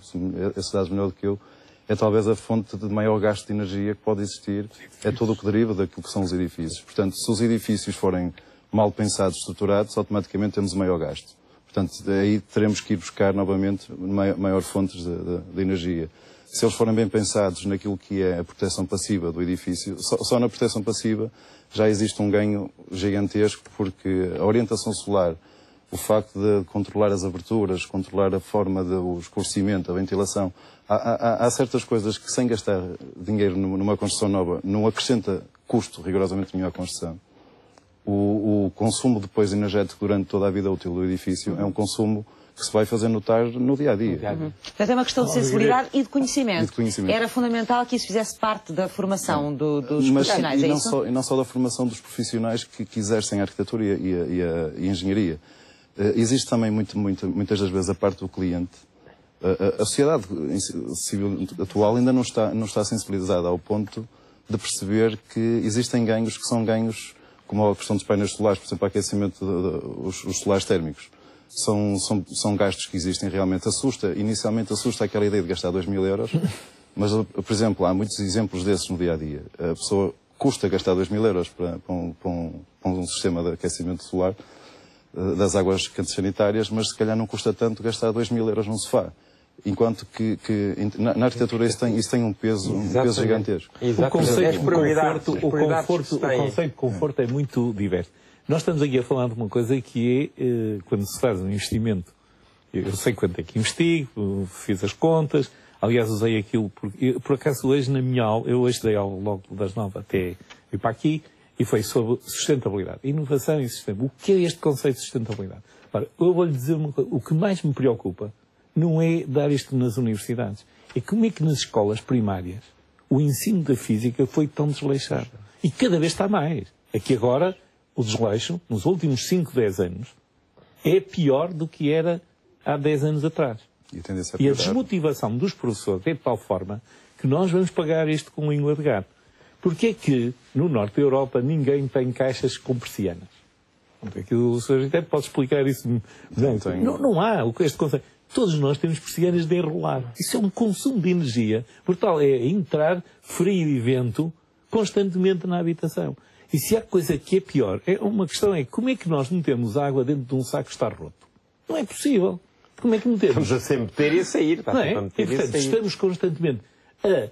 esses dados melhor do que eu, é talvez a fonte de maior gasto de energia que pode existir, é tudo o que deriva daquilo que são os edifícios. Portanto, se os edifícios forem mal pensados, estruturados, automaticamente temos maior gasto. Portanto, aí teremos que ir buscar novamente mai- maior fontes de, de- de energia. Se eles forem bem pensados naquilo que é a proteção passiva do edifício, só, só na proteção passiva já existe um ganho gigantesco, porque a orientação solar, o facto de controlar as aberturas, controlar a forma do escurecimento, a ventilação, há, há- há certas coisas que sem gastar dinheiro numa construção nova não acrescenta custo rigorosamente nenhum à construção o, o consumo depois energético durante toda a vida útil do edifício é um consumo que se vai fazer notar no dia a dia. Portanto, é uma questão de sensibilidade e de conhecimento. E de conhecimento. Era fundamental que isso fizesse parte da formação do- dos Mas, profissionais, e, é não isso? só, e não só da formação dos profissionais que, que exercem a arquitetura e a, e a- e a- engenharia. Eh, existe também muito, muito, muitas das vezes a parte do cliente. A, a- a sociedade civil atual ainda não está, não está sensibilizada ao ponto de perceber que existem ganhos que são ganhos, como a questão dos painéis solares, por exemplo, aquecimento, de- os, solares térmicos. são, são, são gastos que existem realmente. Assusta, inicialmente assusta aquela ideia de gastar 2 mil euros, mas, por exemplo, há muitos exemplos desses no dia a dia. A pessoa custa gastar 2 mil euros para, para, um, para, um, para um sistema de aquecimento solar eh, das águas sanitárias, mas se calhar não custa tanto gastar 2 mil euros num sofá. Enquanto que, que na, na, arquitetura isso tem, isso tem um peso, um peso gigantesco. O conceito, de conforto, o, conforto, o conceito de conforto é muito diverso. Nós estamos aqui a falar de uma coisa que é, eh, quando se faz um investimento, eu sei quanto é que investi, fiz as contas, aliás usei aquilo, porque, por acaso hoje na minha aula, eu hoje dei aula logo das nove até ir para aqui, e foi sobre sustentabilidade, inovação e sustentabilidade. O que é este conceito de sustentabilidade? Ora, eu vou-lhe dizer uma coisa, o que mais me preocupa não é dar isto nas universidades, é como é que nas escolas primárias o ensino da física foi tão desleixado. E cada vez está mais. Aqui agora o desleixo, nos últimos 5, 10 anos, é pior do que era há 10 anos atrás. E a, e a desmotivação dos professores é de tal forma que nós vamos pagar isto com língua de gato. Porquê é que no norte da Europa ninguém tem caixas com persianas? Aqui o Sr. Arquiteto pode explicar isso. Não, não, não há este conceito. Todos nós temos persianas de enrolar. Isso é um consumo de energia brutal. É entrar frio e vento constantemente na habitação. E se há coisa que é pior, é uma questão é como é que nós metemos água dentro de um saco que está roto? Não é possível. Como é que metemos? Estamos a sempre meter e a sair. Está não é? e, portanto, estamos constantemente a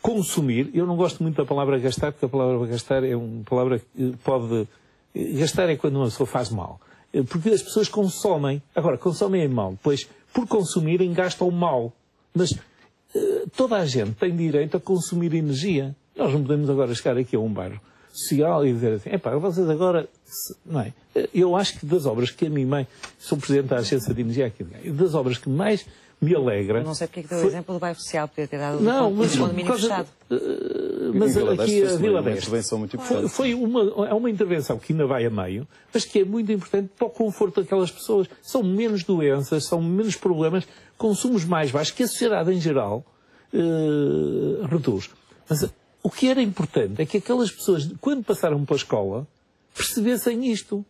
consumir. Eu não gosto muito da palavra gastar, porque a palavra gastar é uma palavra que pode... Gastar é quando uma pessoa faz mal. Porque as pessoas consomem. Agora, consomem é mal. Depois, por consumirem, gastam mal. Mas eh, toda a gente tem direito a consumir energia. Nós não podemos agora chegar aqui a um bairro social e dizer assim, epá, vocês agora, não é? Eu acho que das obras que a mim mãe, sou Presidente da Agência de Energia aqui das obras que mais me alegra... Não sei porque é que deu o exemplo do bairro social, podia ter dado não, mas, o condomínio fechado. Uh, mas aqui a Vila Deste foi, foi uma, é uma intervenção que ainda vai a meio, mas que é muito importante para o conforto daquelas pessoas. São menos doenças, são menos problemas, consumos mais baixos, que a sociedade em geral uh, reduz. Mas o que era importante é que aquelas pessoas, quando passaram para a escola, percebessem isto.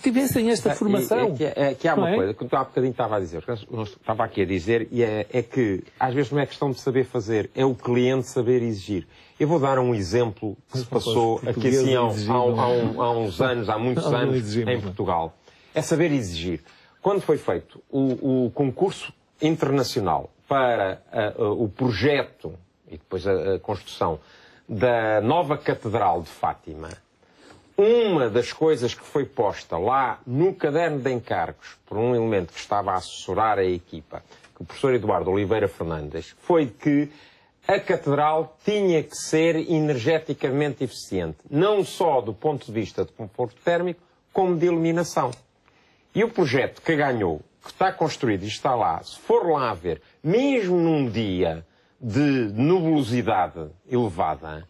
Tivessem esta formação. É, é, que, é, que há uma é? coisa que há bocadinho estava a dizer, estava aqui a dizer, e é, é, que às vezes não é questão de saber fazer, é o cliente saber exigir. Eu vou dar um exemplo que se passou aqui assim há, há, há, há, uns anos, há muitos anos, em Portugal. É saber exigir. Quando foi feito o, o concurso internacional para uh, uh, o projeto e depois a, a construção da nova Catedral de Fátima, uma das coisas que foi posta lá no caderno de encargos por um elemento que estava a assessorar a equipa, o professor Eduardo Oliveira Fernandes, foi que a catedral tinha que ser energeticamente eficiente, não só do ponto de vista de conforto térmico, como de iluminação. E o projeto que ganhou, que está construído e está lá, se for lá ver, mesmo num dia de nubulosidade elevada,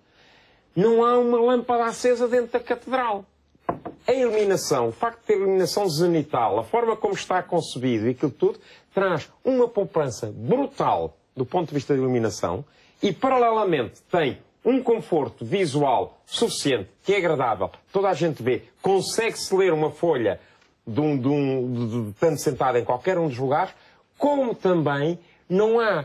não há uma lâmpada acesa dentro da catedral. A iluminação, o facto de ter iluminação zenital, a forma como está concebido e aquilo tudo, traz uma poupança brutal do ponto de vista da iluminação e, paralelamente, tem um conforto visual suficiente, que é agradável, toda a gente vê, consegue-se ler uma folha de um, de um, de, estando sentado em qualquer um dos lugares, como também não há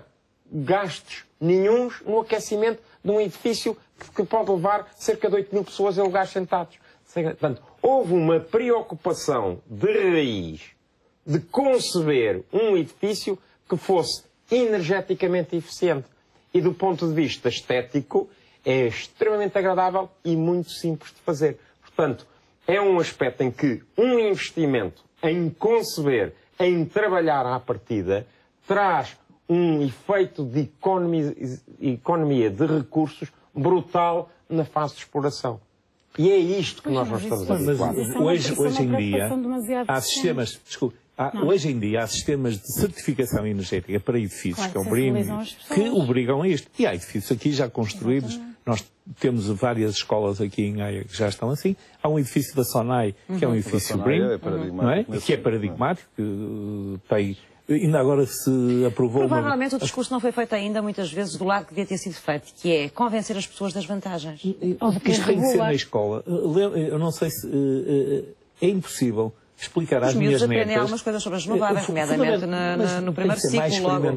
gastos nenhums no aquecimento de um edifício que pode levar cerca de 8 mil pessoas em lugares sentados. Portanto, houve uma preocupação de raiz de conceber um edifício que fosse energeticamente eficiente. E do ponto de vista estético, é extremamente agradável e muito simples de fazer. Portanto, é um aspecto em que um investimento em conceber, em trabalhar à partida, traz um efeito de economia, de recursos brutal na fase de exploração. E é isto que nós não estamos a Mas hoje, hoje em dia há sistemas, desculpe, há, hoje em dia há sistemas de certificação energética para edifícios, claro, que é o BRIM, que obrigam a isto. E há edifícios aqui já construídos, Exatamente. nós temos várias escolas aqui em Haia que já estão assim. Há um edifício da SONAI, que é um uhum. edifício BRIM, é não é? que é paradigmático, que uh, tem Ainda agora se aprovou. Provavelmente uma... o discurso não foi feito ainda, muitas vezes, do lado que devia ter sido feito, que é convencer as pessoas das vantagens. Isto tem que ser na escola. Eu não sei se. É impossível explicar Os às miúdos minhas aprendem netas... algumas coisas sobre as renováveis, Eh, nomeadamente na- na- no tem primeiro que ser mais ciclo, logo.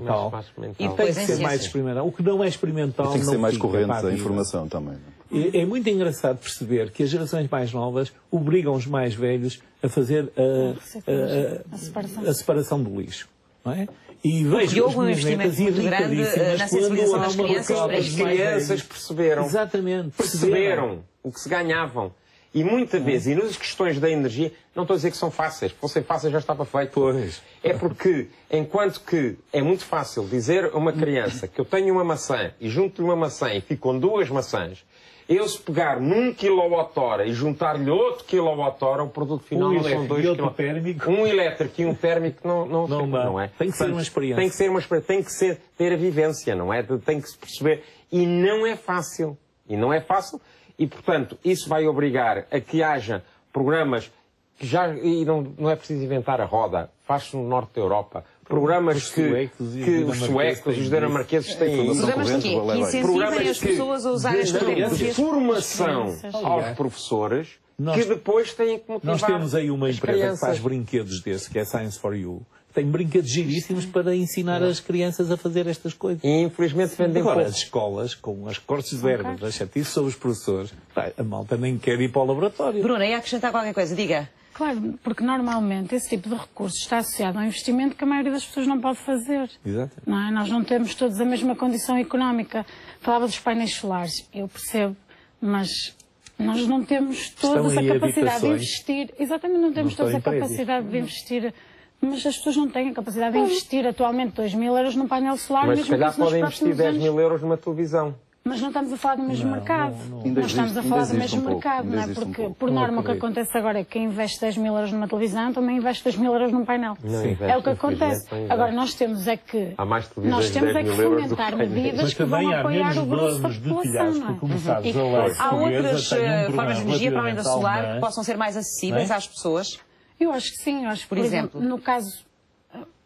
E tem que ser mais ciências. experimental. O que não é experimental E tem que não ser mais fica corrente a a informação também. é? É, é muito engraçado perceber que as gerações mais novas obrigam os mais velhos a fazer a, reciclagem, a- a separação. a separação do lixo. Não é? E vejo que houve as um investimento muito grande, na sensibilização das crianças para mais crianças perceberam. Exatamente. perceberam o que se ganhavam. E muitas vezes, e nas questões da energia, não estou a dizer que são fáceis. Se fossem fáceis já estava feito. Pois. É porque, enquanto que é muito fácil dizer a uma criança que eu tenho uma maçã e junto-lhe uma maçã e fico com duas maçãs, eu se pegar num quilowatt-hora e juntar-lhe outro quilowatt-hora, o produto final Um não são elétrico dois quilowatt-. Um elétrico e um térmico não, não, Não fica, não é? Tem que ser uma experiência. Tem que ser uma experiência, tem que ser, ter a vivência, não é? Tem que se perceber. E não é fácil. E não é fácil. E, portanto, isso vai obrigar a que haja programas que já. E não, não é preciso inventar a roda. Faz-se no norte da Europa. Programas Os que, suecos os que os suecos e os dinamarqueses têm isso. Programas Que aí. incentivem as que- pessoas a usarem as tecnologias. formação aos professores nós- que depois têm que motivar Nós temos aí uma empresa que crianças. faz brinquedos desse, que é Science for You. Tem brinquedos giríssimos para ensinar as crianças a fazer estas coisas. E infelizmente vendem Agora, pouco. as escolas, com as cortes de verbas, as chatices sobre os professores, a malta nem quer ir para o laboratório. Bruna, ia acrescentar qualquer coisa, diga. Claro, porque normalmente esse tipo de recurso está associado a um investimento que a maioria das pessoas não pode fazer. Exato. Não é? Nós não temos todos a mesma condição económica. Falava dos painéis solares, eu percebo, mas nós não temos Estão essa aí capacidade de investir. Exatamente, não temos essa prédios. capacidade de investir. Mas as pessoas não têm a capacidade de investir atualmente 2 mil euros num painel solar, Mas se mesmo que calhar podem investir próximos 10 anos- mil euros numa televisão. Mas não estamos a falar do mesmo mercado. Ainda Nós estamos existe- a falar do mesmo um mercado, não é? um Porque, pouco. por Não norma, o que acontece agora é que quem investe 10 mil euros numa televisão também investe 2 mil euros num painel. Não é investe, o que acontece. não. Agora, nós temos é que. Há mais televisões Nós temos 10 é que fomentar medidas que vão apoiar o grosso da população, não é? E. Há outras um eh, formas de energia para além da solar que possam ser mais acessíveis Não é? às pessoas? Eu acho que sim, eu acho que, Por por, exemplo? exemplo, no caso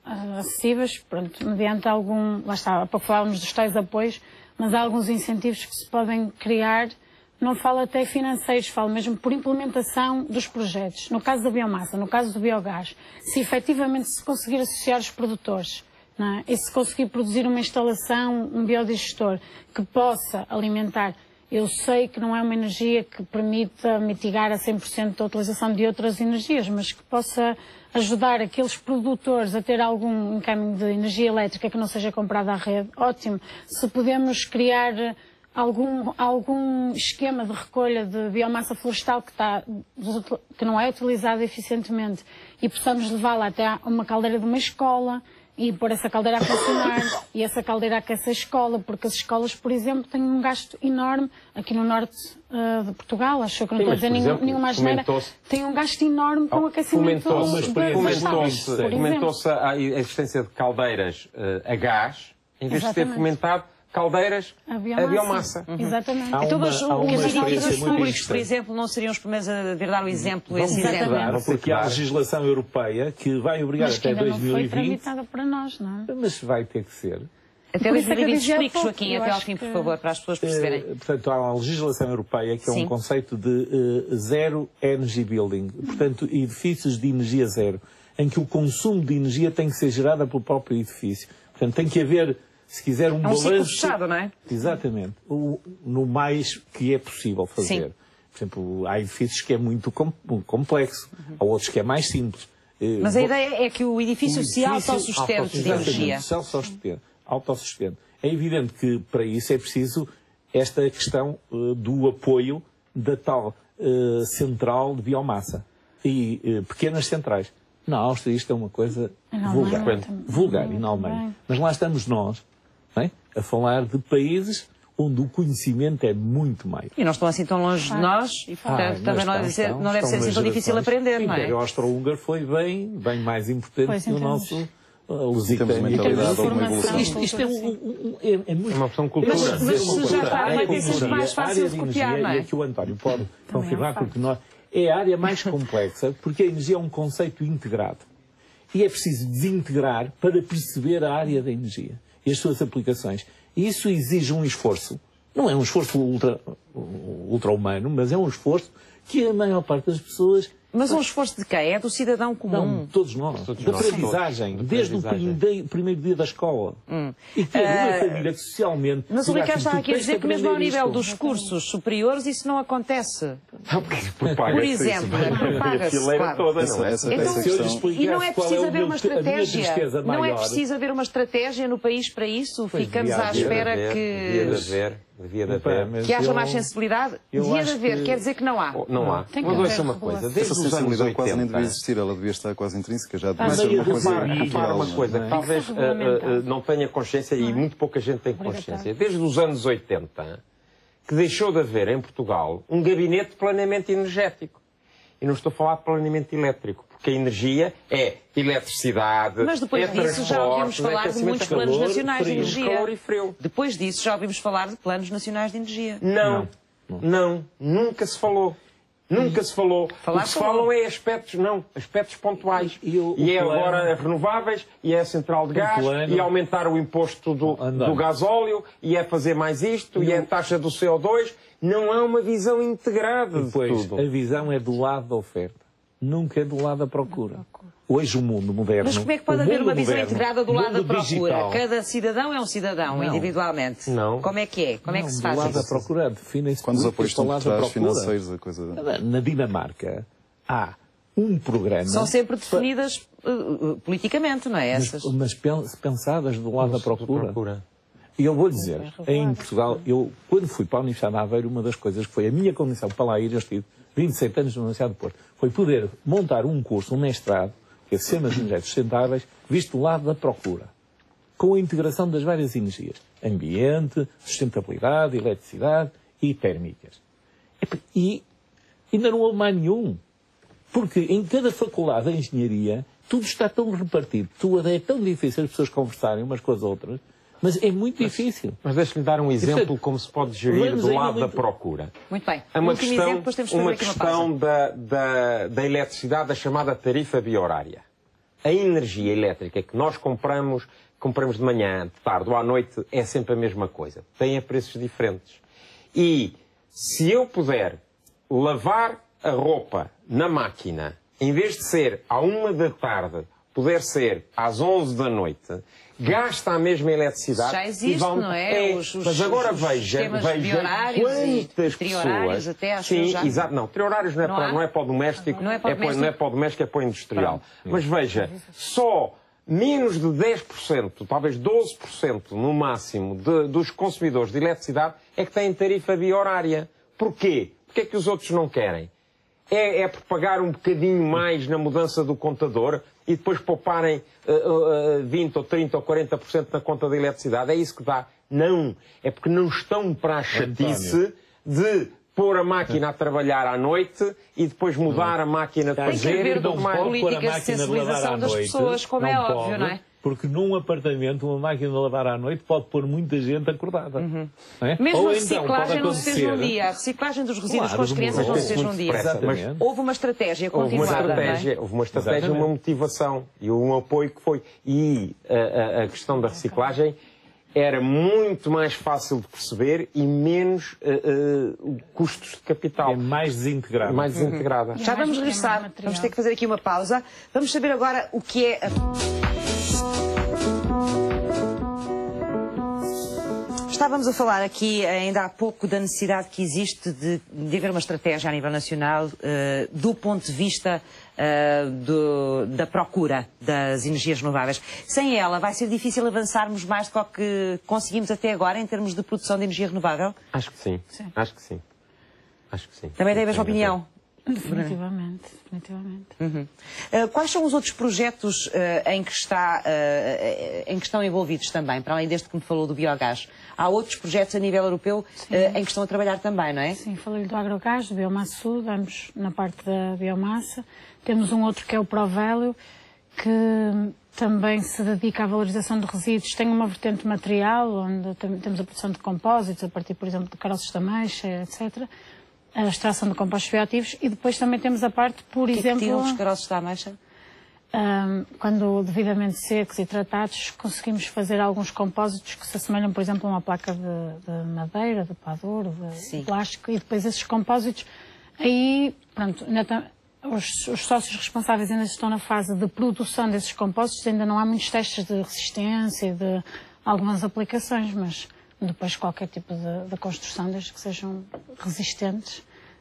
ah, acessíveis, pronto, mediante algum, lá está, há pouco falávamos dos tais apoios, mas há alguns incentivos que se podem criar, não falo até financeiros, falo mesmo por implementação dos projetos. No caso da biomassa, no caso do biogás, se efetivamente se conseguir associar os produtores, é? e se conseguir produzir uma instalação, um biodigestor, que possa alimentar eu sei que não é uma energia que permita mitigar a 100% da utilização de outras energias, mas que possa ajudar aqueles produtores a ter algum encaminho de energia elétrica que não seja comprada à rede, ótimo. Se podemos criar algum, algum esquema de recolha de biomassa florestal que, está, que não é utilizada eficientemente e possamos levá-la até a uma caldeira de uma escola, e pôr essa caldeira a funcionar e essa caldeira aquece a escola, porque as escolas, por exemplo, têm um gasto enorme aqui no norte uh, de Portugal, acho que não estou a dizer nenhum, exemplo, nenhuma asneira, tem um gasto enorme com o aquecimento Fomentou-se a existência de caldeiras eh, a gás, em vez de ter Exatamente. fomentado caldeiras A a biomassa. biomassa. Exatamente. Há Então, uma- mas há uma os muito públicos, por exemplo, não seriam os primeiros a vir dar o exemplo, Vamos esse Exatamente. exemplo. acordar, porque há legislação europeia que vai obrigar Mas que até ainda não foi 2020, tramitada para nós, não é? mas vai ter que ser. Até Por isso é que eu 2020, dizia há explique, Joaquim, até ao fim, por favor, para as pessoas perceberem. portanto, há a legislação europeia que é Sim. um conceito de eh, zero energy building, portanto, edifícios de energia zero, em que o consumo de energia tem que ser gerado pelo próprio edifício. Portanto, tem que haver, se quiser, um, É um balanço. fechado, não é? Exatamente. O- no mais que é possível fazer. Sim. Por exemplo, há edifícios que é muito com- complexo, há outros que é mais simples. Eh, Mas a vou- ideia é que o edifício se edifício autossustente de energia. se autossustente, autossustente. É evidente que para isso é preciso esta questão eh, do apoio da tal eh, central de biomassa e pequenas centrais. Na Áustria isto é uma coisa vulgar. Vulgar, e na Alemanha. Mas lá estamos nós é? a falar de países onde o conhecimento é muito maior. E não estão assim tão longe de nós, e portanto Ah, também não deve estão, ser, não deve ser assim tão difícil aprender, O não é? Império Austro-Húngaro foi bem, bem mais importante Pois, que o nosso evolução. Isto, isto é, um, um- um- é, é muito... É uma questão de cultura. Deixa-me Mas- mas se já está, A área vai ter de sido mais fácil a área de copiar, energia, não é? E aqui o António pode confirmar, é facto. porque nós, é a área mais complexa, porque a energia é um conceito integrado. E é preciso desintegrar para perceber a área da energia e as suas aplicações. E isso exige um esforço. Não é um esforço ultra- ultra-humano, mas é um esforço que a maior parte das pessoas Mas um esforço de quem? É do cidadão comum? Não, todos nós. Todos da nós. aprendizagem, Todos. desde o primeiro, dia da escola. E ter uma família que socialmente. Mas o Ricardo está aqui a dizer que mesmo ao nível isto. dos cursos superiores isso não acontece. Não, porque propaga-se Por exemplo, E propaga-se, fileira claro. toda, Essa- não é? essa- Então, essa questão- E não é preciso haver uma estratégia. Não é preciso haver uma estratégia no país para isso. Pois Ficamos à espera que, haver, devia de haver. mas que haja eu- mais sensibilidade. Devia de haver, que- quer dizer que não há. Não há. Tem que Mas haver ouça uma coisa, desde Essa os anos sensibilidade quase nem 80... devia existir, ela devia estar quase intrínseca, já devia Mas uma coisa cultural. uma coisa, não é? talvez Tem que regulamentado. eh, eh, não tenha consciência e muito pouca gente tem consciência. Desde os anos 80, que deixou de haver em Portugal um gabinete de planeamento energético. E não estou a falar de planeamento elétrico, porque a energia é eletricidade, Mas depois é disso já ouvimos transporte, é falar de aquecimento muitos de planos calor, nacionais de frio, energia. calor e frio. Depois disso já ouvimos falar de planos nacionais de energia. Não, não, nunca se falou. Nunca se falou. Falar o que se falou. falam é aspectos, não, aspectos pontuais. E o- E, o é plano- agora as renováveis, e é a central de gás, plano- e aumentar o imposto do, do gasóleo, e é fazer mais isto, e, é a taxa do CO2. Não há uma visão integrada de Depois, tudo. a visão é do lado da oferta, nunca é do lado da procura. Hoje o mundo moderno. Mas como é que pode haver uma visão moderno, integrada do lado da procura? digital, Cada cidadão é um cidadão, Não. individualmente. Não. Como é que é? Como é que não, se do faz lado da procura definem-se Quando os políticas apoios estão para por trás financeiros, a coisa... Na Dinamarca há um programa. São sempre definidas uh, uh, politicamente, não é? Essas. Mas, mas pen- pensadas do lado da procura. Procura. E eu vou dizer, em Portugal, eu, quando fui para a Universidade de Aveiro, uma das coisas que foi a minha condição para lá ir, eu estive 27 anos na Universidade de Porto, foi poder montar um curso, um mestrado, que é Sistemas Energéticos Sustentáveis, visto do lado da procura, com a integração das várias energias. Ambiente, sustentabilidade, eletricidade e térmicas. E ainda não houve mais nenhum. Porque em cada faculdade de engenharia tudo está tão repartido, tudo é tão difícil as pessoas conversarem umas com as outras, mas é muito difícil. Mas deixe-me dar um exemplo como se pode gerir do lado da muito- procura. Muito bem. É uma Último questão, exemplo, uma uma questão pausa. da, da, da eletricidade, da chamada tarifa biorária. A energia elétrica que nós compramos, compramos de manhã, de tarde ou à noite, é sempre a mesma coisa. Tem a preços diferentes. E se eu puder lavar a roupa na máquina, em vez de ser à uma da tarde, puder ser às 11 da noite, gasta a mesma eletricidade. Já existe, vão- não é? Os- os- mas agora veja, veja quantas pessoas... até, acho Sim, já. exato. Não, triorários não é, Não para, há? não é para o doméstico, Não é para o é doméstico? não é para o doméstico, é para o industrial. Mas veja, só menos de 10%, talvez 12% no máximo, de- dos consumidores de eletricidade é que têm tarifa biorária. Porquê? Porquê é que os outros não querem? É, é por pagar um bocadinho mais na mudança do contador e depois pouparem eh, eh, 20 ou 30 ou 40% na conta da eletricidade. É isso que dá. Não. É porque não estão para a chatice de pôr a máquina a trabalhar à noite e depois mudar a máquina de Tem Tem que fazer. haver tudo uma mais. pode pôr a políticas de sensibilização à das noite, pessoas, como é óbvio, pode, não é? Porque num apartamento, uma máquina de lavar à noite pode pôr muita gente acordada. não é? Uhum. Mesmo Ou a então, reciclagem pode não se fez num acontecer- dia. A reciclagem dos resíduos Claro, com as crianças não demorou se fez num muito dia. depressa, mas Exatamente. Houve uma estratégia Houve uma continuada, é? estratégia, houve uma estratégia, Exatamente. uma motivação e um apoio que foi. E a, a- a questão da reciclagem era muito mais fácil de perceber e menos eh, eh, custos de capital. É mais desintegrado. mais desintegrada. Já vamos é regressar. Vamos ter que fazer aqui uma pausa. Vamos saber agora o que é a... Estávamos a falar aqui ainda há pouco da necessidade que existe de, de haver uma estratégia a nível nacional eh, do ponto de vista eh, do- da procura das energias renováveis. Sem ela vai ser difícil avançarmos mais do que conseguimos até agora em termos de produção de energia renovável? Acho que sim. Acho que sim. Acho que sim. Também tem a mesma opinião? Definitivamente, definitivamente. Uh, quais são os outros projetos uh, em, que está, uh, em que estão envolvidos também, para além deste que me falou do biogás? Há outros projetos a nível europeu em que estão a trabalhar também, não é? Sim, falei do agrogás, do biomassa sul, damos na parte da biomassa. Temos um outro que é o Provelio, que também se dedica à valorização de resíduos. Tem uma vertente material, onde tem- temos a produção de compósitos, a partir, por exemplo, de caroços da meixa, etc. A extração de compostos bioativos. E depois também temos a parte, por que é que exemplo... tiram os caroços da ameixa? Ahm, quando devidamente secos e tratados, conseguimos fazer alguns compósitos que se assemelham, por exemplo, a uma placa de, de madeira, de pador, de Sim. plástico, e depois esses compósitos, aí, pronto, os, os, sócios responsáveis ainda estão na fase de produção desses compostos, ainda não há muitos testes de resistência e de algumas aplicações, mas depois qualquer tipo de, de construção, desde que sejam resistentes.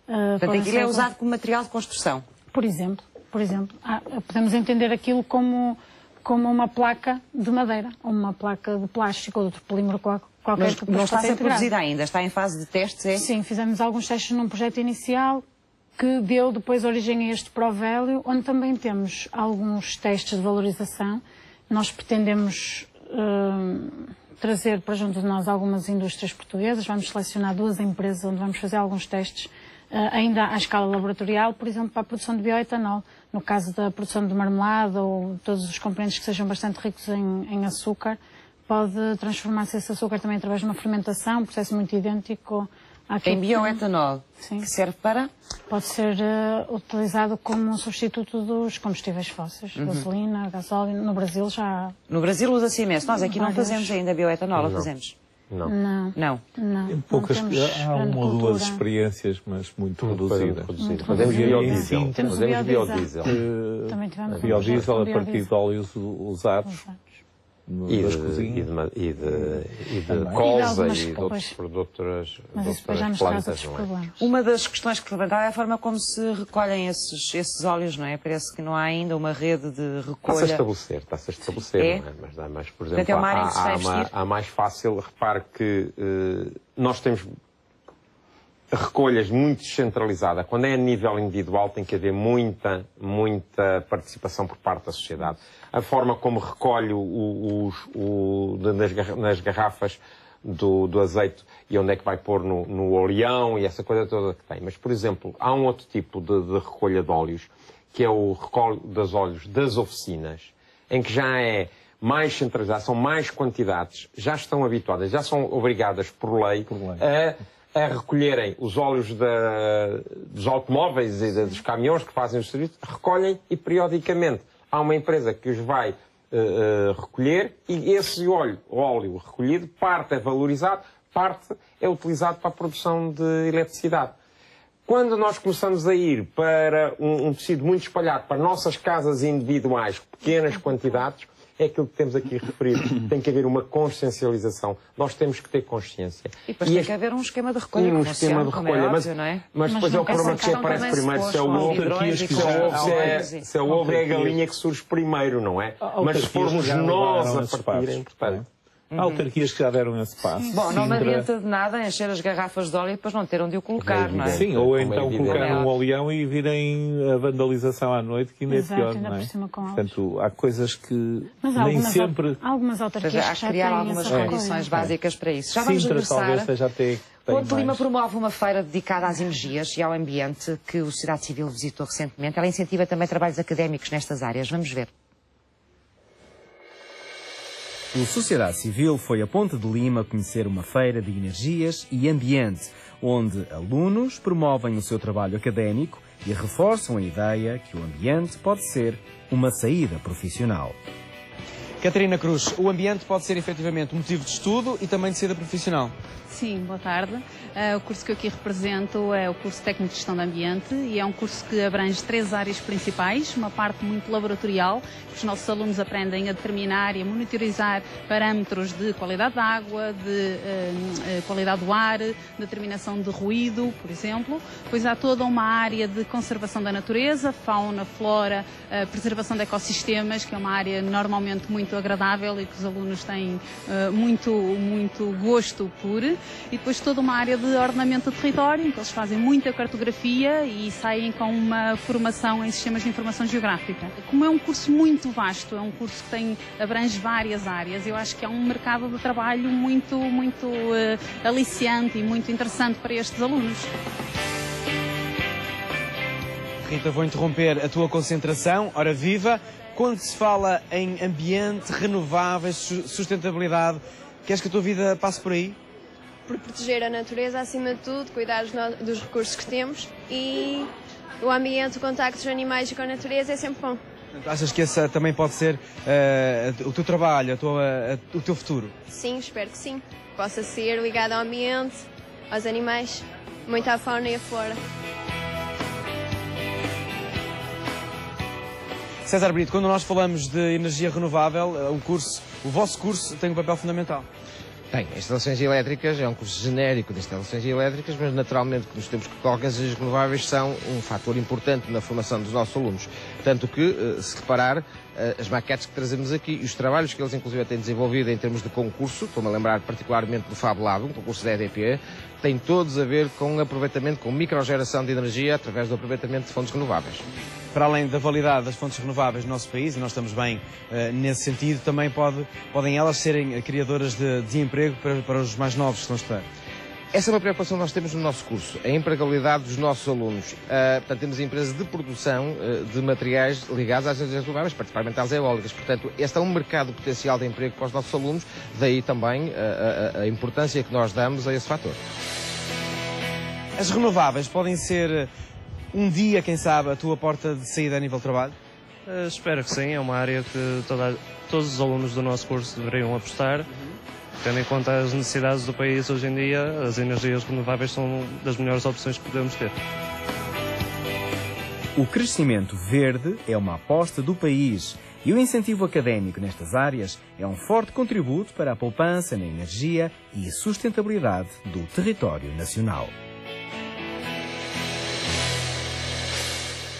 Uh, Portanto, aquilo é usado como material de construção? Por exemplo, por exemplo, ah, podemos entender aquilo como, como uma placa de madeira, ou uma placa de plástico ou de outro polímero qualquer. Mas que não está a ser produzida ainda, está em fase de testes, é? Sim, fizemos alguns testes num projeto inicial que deu depois origem a este Provelio, onde também temos alguns testes de valorização. Nós pretendemos uh, trazer para junto de nós algumas indústrias portuguesas. Vamos selecionar duas empresas onde vamos fazer alguns testes uh, ainda à escala laboratorial, por exemplo, para a produção de bioetanol. No caso da produção de marmelada ou todos os componentes que sejam bastante ricos em, em açúcar, pode transformar-se esse açúcar também através de uma fermentação, um processo muito idêntico em bioetanol, Sim. que serve para? Pode ser uh, utilizado como um substituto dos combustíveis fósseis, uhum. gasolina, gasóleo. No Brasil já... No Brasil usa-se imenso. Nós aqui vários... não fazemos ainda bioetanol, não. fazemos? Não. Não. Não. não. Poucas, não há uma ou duas experiês, mas muito reduzidas. Fazemos biodiesel. Fazemos biodiesel. Também tivemos biodiesel a partir de óleos usados e das de, cozinhas. E de, e de, e de colza e, de outros produtos, Mas isso depois já nos traz outros é? problemas. Uma das questões que levantava é a forma como se recolhem esses, esses óleos, não é? Parece que não há ainda uma rede de recolha. Está-se a estabelecer, está-se a estabelecer, é? não é? Mas, dá mais, por exemplo, Portanto, é uma área há, há, uma, há mais fácil, repare que uh, nós temos recolhas muito descentralizada. Quando é a nível individual tem que haver muita, muita participação por parte da sociedade. A forma como recolhe o, o, o, nas, garrafas do, do, azeite e onde é que vai pôr no, no oleão e essa coisa toda que tem. Mas, por exemplo, há um outro tipo de, de recolha de óleos, que é o recolho dos óleos das oficinas, em que já é mais centralizado, são mais quantidades, já estão habituadas, já são obrigadas por lei, por lei. a a recolherem os óleos da, dos automóveis e dos caminhões que fazem o serviço, recolhem e periodicamente há uma empresa que os vai uh, recolher e esse óleo, óleo recolhido, parte é valorizado, parte é utilizado para a produção de eletricidade. Quando nós começamos a ir para um, um tecido muito espalhado, para nossas casas individuais, pequenas quantidades, é aquilo que temos aqui referido. tem que haver uma consciencialização. Nós temos que ter consciência. E depois e tem este... que haver um esquema de recolha. Um esquema de é recolha. É óbvio, mas, é? mas, mas, depois é o problema que aparece primeiro. Se é o ovo, se é o ovo, é a galinha que surge primeiro, não é? Mas se formos nós a partir, é importante. Há autarquias que já deram esse passo. Bom, não me adianta de nada encher as garrafas de óleo e depois não ter onde o colocar, não é? Sim, ou é então colocar um oleão e virem a vandalização à noite, que ainda é pior, não é? Portanto, há coisas que Mas nem algumas, sempre... Algumas autarquias há que criar algumas condições básicas para isso. Já vamos Sintra, talvez seja até... Ponte Lima promove uma feira dedicada às energias e ao ambiente que o Sociedade Civil visitou recentemente. Ela incentiva também trabalhos académicos nestas áreas. Vamos ver. O Sociedade Civil foi a Ponte de Lima conhecer uma feira de energias e ambiente, onde alunos promovem o seu trabalho académico e reforçam a ideia que o ambiente pode ser uma saída profissional. Catarina Cruz, o ambiente pode ser efetivamente motivo de estudo e também de saída profissional. Sim, boa tarde. Uh, o curso que eu aqui represento é o curso Técnico de Gestão de Ambiente e é um curso que abrange três áreas principais. Uma parte muito laboratorial, que os nossos alunos aprendem a determinar e a monitorizar parâmetros de qualidade da água, de uh, qualidade do ar, determinação de ruído, por exemplo. Depois há toda uma área de conservação da natureza, fauna, flora, uh, preservação de ecossistemas, que é uma área normalmente muito agradável e que os alunos têm muito, muito gosto por. E depois toda uma área de ordenamento do território, em que eles fazem muita cartografia e saem com uma formação em sistemas de informação geográfica. Como é um curso muito vasto, é um curso que tem, abrange várias áreas, eu acho que é um mercado de trabalho muito, muito uh, aliciante e muito interessante para estes alunos. Rita, vou interromper a tua concentração. Ora viva! Quando se fala em ambiente, renováveis, sustentabilidade, queres que a tua vida passe por aí? Por proteger a natureza acima de tudo, cuidar dos, recursos que temos e o ambiente, o contacto dos animais com a natureza é sempre bom. Achas que esse também pode ser uh, o teu trabalho, a tua, uh, o teu futuro? Sim, espero que sim. Possa ser ligado ao ambiente, aos animais, muito à fauna e à flora. César Brito, quando nós falamos de energia renovável, eh, o curso, o vosso curso tem um papel fundamental. Tem, instalações elétricas é um curso genérico de instalações elétricas, mas naturalmente que nos tempos que correm as energias renováveis são um fator importante na formação dos nossos alunos. Tanto que, eh, se reparar, eh, as maquetes que trazemos aqui e os trabalhos que eles inclusive têm desenvolvido em termos de concurso, estou-me a lembrar particularmente do Fab Lab, um concurso da EDP, têm todos a ver com aproveitamento, com microgeração de energia através do aproveitamento de fontes renováveis para além da validade das fontes renováveis no nosso país, e nós estamos bem uh, nesse sentido, também pode, podem elas serem criadoras de, de emprego para, para, os mais novos que estão a estudar. Essa é uma preocupação que nós temos no nosso curso, a empregabilidade dos nossos alunos. Uh, portanto, temos empresas de produção uh, de materiais ligados às energias renováveis, particularmente às eólicas. Portanto, este é um mercado potencial de emprego para os nossos alunos, daí também a, a, a importância que nós damos a esse fator. As renováveis podem ser um dia, quem sabe, a tua porta de saída a nível de trabalho? Uh, espero que sim, é uma área que toda, todos os alunos do nosso curso deveriam apostar. Tendo em conta as necessidades do país hoje em dia, as energias renováveis são das melhores opções que podemos ter. O crescimento verde é uma aposta do país e o incentivo académico nestas áreas é um forte contributo para a poupança na energia e sustentabilidade do território nacional.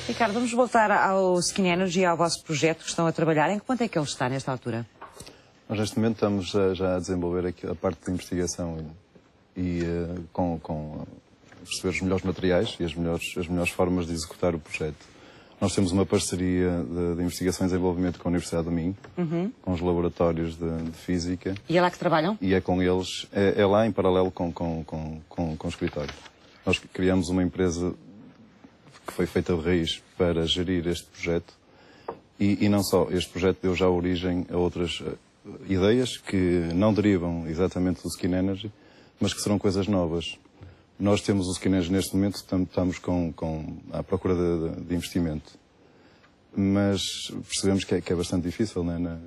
Ricardo, vamos voltar ao Skin Energy, ao vosso projeto que estão a trabalhar. Em que ponto é que ele está nesta altura? Nós neste momento estamos a, já a desenvolver a parte de investigação e, e uh, com, com perceber os melhores materiais e as melhores, as melhores formas de executar o projeto. Nós temos uma parceria de, de investigação e desenvolvimento com a Universidade do Minho, uhum. com os laboratórios de, de, Física. E é lá que trabalham? E é com eles, é, é lá em paralelo com, com, com, com, com o escritório. Nós criamos uma empresa que foi feita de raiz para gerir este projeto. E, e não só, este projeto deu já origem a outras uh, ideias que não derivam exatamente do Skin Energy, mas que serão coisas novas. Nós temos o Skin Energy neste momento, estamos com, com à procura de, de investimento. Mas percebemos que é, que é bastante difícil, né? Na,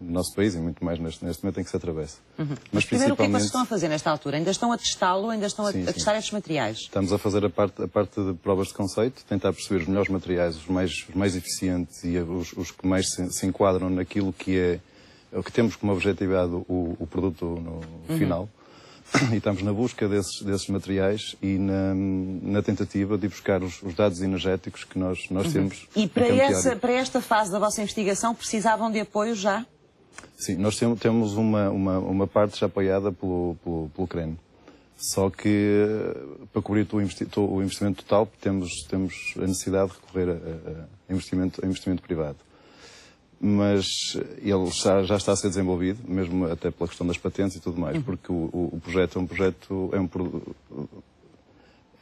no nosso país e muito mais neste, neste momento em que se atravessa. Uhum. Mas, primeiro, o que é que vocês estão a fazer nesta altura? Ainda estão a testá-lo, ainda estão a, sim, a testar sim. estes materiais? Estamos a fazer a parte, a parte de provas de conceito, tentar perceber os melhores materiais, os mais, os mais eficientes e os, os que mais se, se, enquadram naquilo que é o que temos como objetividade o, o produto no uhum. final. E estamos na busca desses, desses materiais e na, na tentativa de buscar os, os, dados energéticos que nós, nós uhum. temos. E para, essa, para esta fase da vossa investigação precisavam de apoio já? Sim, nós temos uma, uma, uma parte já apoiada pelo, pelo, pelo CREN. Só que para cobrir o, o investimento total temos, temos a necessidade de recorrer a, investimento, a investimento privado. Mas ele já, já, está a ser desenvolvido, mesmo até pela questão das patentes e tudo mais, uhum. porque o, o, projeto é um projeto. É um,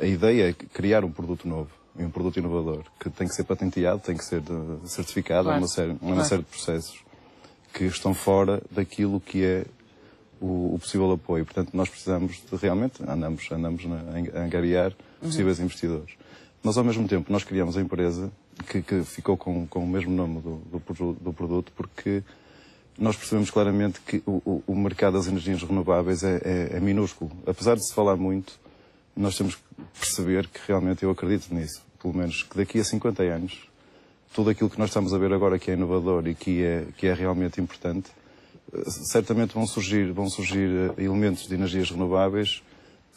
a ideia é criar um produto novo, um produto inovador, que tem que ser patenteado, tem que ser certificado, claro. uma, série, uma claro. série de processos que estão fora daquilo que é o, o possível apoio. Portanto, nós precisamos de realmente, andamos, andamos a angariar possíveis uhum. investidores. Mas, ao mesmo tempo, nós criamos a empresa que, que ficou com, com, o mesmo nome do, do, do, produto porque nós percebemos claramente que o, o mercado das energias renováveis é, é, é, minúsculo. Apesar de se falar muito, nós temos que perceber que realmente eu acredito nisso. Pelo menos que daqui a 50 anos tudo aquilo que nós estamos a ver agora que é inovador e que é, que é realmente importante, certamente vão surgir, vão surgir eh, elementos de energias renováveis,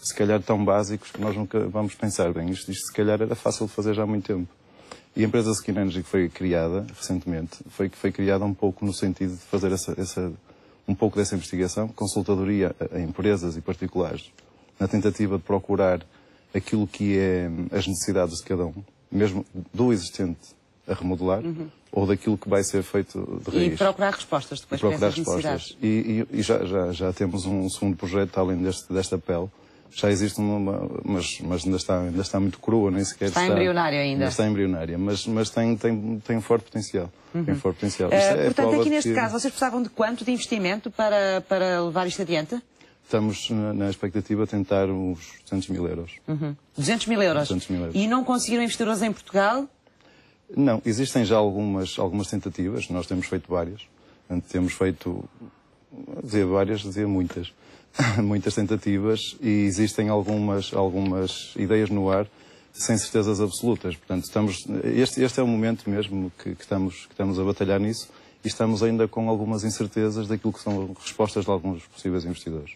se calhar tão básicos que nós nunca vamos pensar, bem, isto, isto se calhar era fácil de fazer já há muito tempo. E a empresa Skin Energy que foi criada recentemente, foi, foi criada um pouco no sentido de fazer essa, essa, um pouco dessa investigação, consultadoria a, a empresas e particulares, na tentativa de procurar aquilo que é hum, as necessidades de cada um, mesmo do existente a remodelar uhum. ou daquilo que vai ser feito de raiz. E procurar respostas depois e procurar respostas. E, e, e já, já, já, temos um segundo projeto, além deste, desta pele. Já existe uma, mas, mas ainda, está, ainda está muito crua, nem sequer está... Está embrionária ainda. ainda. Está embrionária, mas, mas tem, tem, tem um forte potencial. Uhum. Tem forte potencial. Uh, é portanto, aqui neste que... caso, vocês precisavam de quanto de investimento para, para levar isto adiante? Estamos na, na expectativa de tentar uns 200 mil euros. Uhum. 200 mil euros? 200 mil euros. E não conseguiram investidores em Portugal? Não, existem já algumas, algumas tentativas, nós temos feito várias. Temos feito, dizia várias, dizia muitas, muitas tentativas e existem algumas, algumas ideias no ar, sem certezas absolutas. Portanto, estamos, este, este é o momento mesmo que, que, estamos, que estamos a batalhar nisso e estamos ainda com algumas incertezas daquilo que são respostas de alguns possíveis investidores.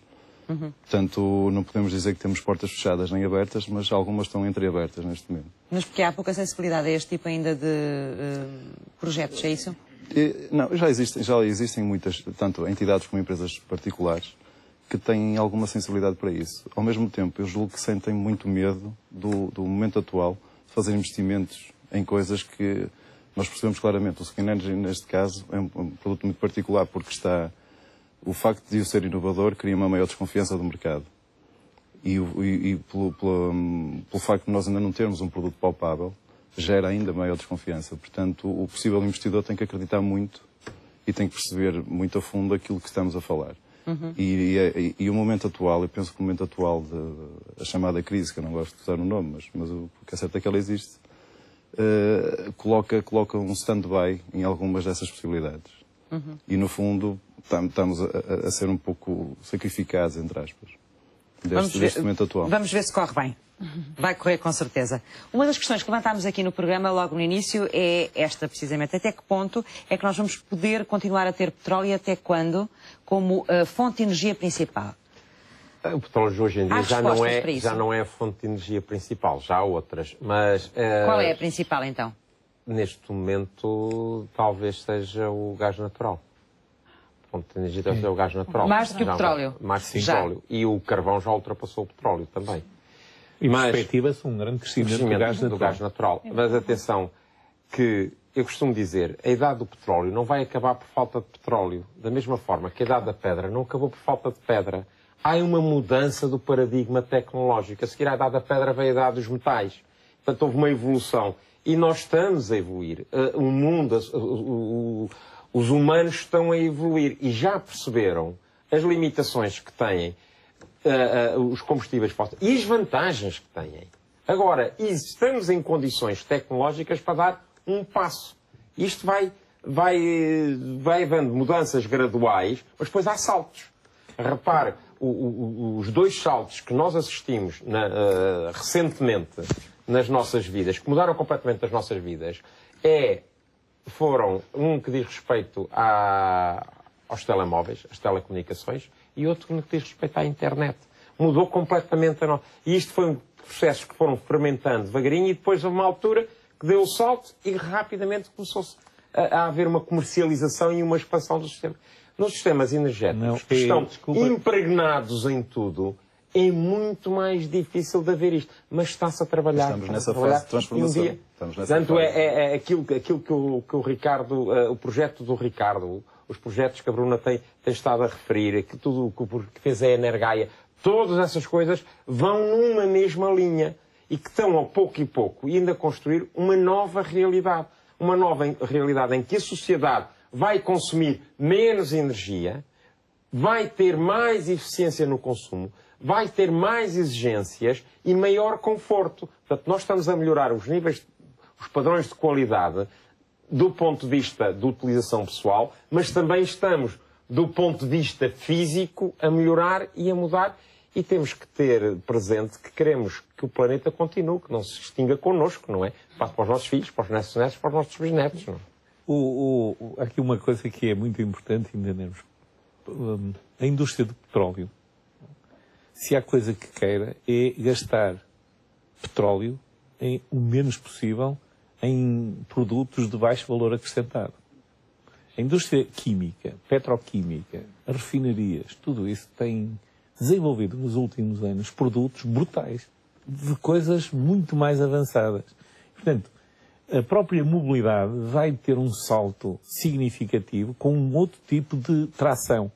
Uhum. Portanto, não podemos dizer que temos portas fechadas nem abertas, mas algumas estão entreabertas neste momento. Mas porque há pouca sensibilidade a este tipo ainda de uh, projetos, é isso? E, não, já existem, já existem muitas, tanto entidades como empresas particulares, que têm alguma sensibilidade para isso. Ao mesmo tempo, eu julgo que sentem muito medo do, do momento atual de fazer investimentos em coisas que nós percebemos claramente. O Skin Energy, neste caso, é um, um produto muito particular porque está o facto de o ser inovador cria uma maior desconfiança do mercado. E, e, e pelo, pelo, pelo, facto de nós ainda não termos um produto palpável, gera ainda maior desconfiança. Portanto, o possível investidor tem que acreditar muito e tem que perceber muito a fundo aquilo que estamos a falar. Uhum. E, e, o momento atual, eu penso que o momento atual da chamada crise, que eu não gosto de usar o nome, mas, mas o que é certo é que ela existe, uh, coloca, coloca um stand-by em algumas dessas possibilidades. Uhum. E, no fundo, estamos a, a, ser um pouco sacrificados, entre aspas, deste, deste momento atual. Vamos ver se corre bem. Vai correr com certeza. Uma das questões que levantámos aqui no programa logo no início é esta, precisamente. Até que ponto é que nós vamos poder continuar a ter petróleo e até quando como uh, fonte de energia principal? O petróleo hoje em dia já não, é, já não é a fonte de energia principal, já há outras. Mas, uh, Qual é a principal então? Neste momento, talvez seja o gás natural fonte de energia deve ser o gás natural. Mais do que o petróleo. Mais do que o petróleo. E o carvão já ultrapassou o petróleo também. E mais perspectiva-se um grande crescimento, crescimento do, gás do, gás natural. Mas atenção, que eu costumo dizer, a idade do petróleo não vai acabar por falta de petróleo. Da mesma forma que a idade da pedra não acabou por falta de pedra. Há uma mudança do paradigma tecnológico. A seguir à idade da pedra veio a idade dos metais. Portanto, houve uma evolução. E nós estamos a evoluir. Uh, o mundo, os humanos estão a evoluir e já perceberam as limitações que têm uh, uh, os combustíveis fósseis e as vantagens que têm. Agora, estamos em condições tecnológicas para dar um passo. Isto vai, vai, vai havendo mudanças graduais, mas depois há saltos. Repare, o, o, os dois saltos que nós assistimos na, uh, recentemente nas nossas vidas, que mudaram completamente as nossas vidas, é foram um que diz respeito à, aos telemóveis, às telecomunicações, e outro que diz respeito à internet. Mudou completamente a nossa. E isto foi um processo que foram fermentando devagarinho e depois houve uma altura que deu o salto e rapidamente começou-se a, a, haver uma comercialização e uma expansão do sistema. Nos sistemas energéticos Não, que estão desculpa. impregnados em tudo, é muito mais difícil de haver isto. Mas está-se a trabalhar. Estamos nessa fase de transformação. Um dia, Portanto. É, é, é, aquilo, aquilo que, o, que o Ricardo, uh, o projeto do Ricardo, os projetos que a Bruna tem, tem estado a referir, que tudo o que fez a Energaia, todas essas coisas vão numa mesma linha e que estão, ao pouco e pouco, ainda a construir uma nova realidade. Uma nova realidade em que a sociedade vai consumir menos energia, vai ter mais eficiência no consumo, vai ter mais exigências e maior conforto. Portanto, nós estamos a melhorar os níveis, os padrões de qualidade do ponto de vista de utilização pessoal, mas também estamos, do ponto de vista físico, a melhorar e a mudar. E temos que ter presente que queremos que o planeta continue, que não se extinga connosco, não é? Para os nossos filhos, para os nossos netos, para os nossos bisnetos. Não é? o, o, aqui uma coisa que é muito importante entendermos. Um, a indústria do petróleo se há coisa que queira, é gastar petróleo em, o menos possível em produtos de baixo valor acrescentado. A indústria química, petroquímica, refinarias, tudo isso tem desenvolvido nos últimos anos produtos brutais, de coisas muito mais avançadas. Portanto, a própria mobilidade vai ter um salto significativo com um outro tipo de tração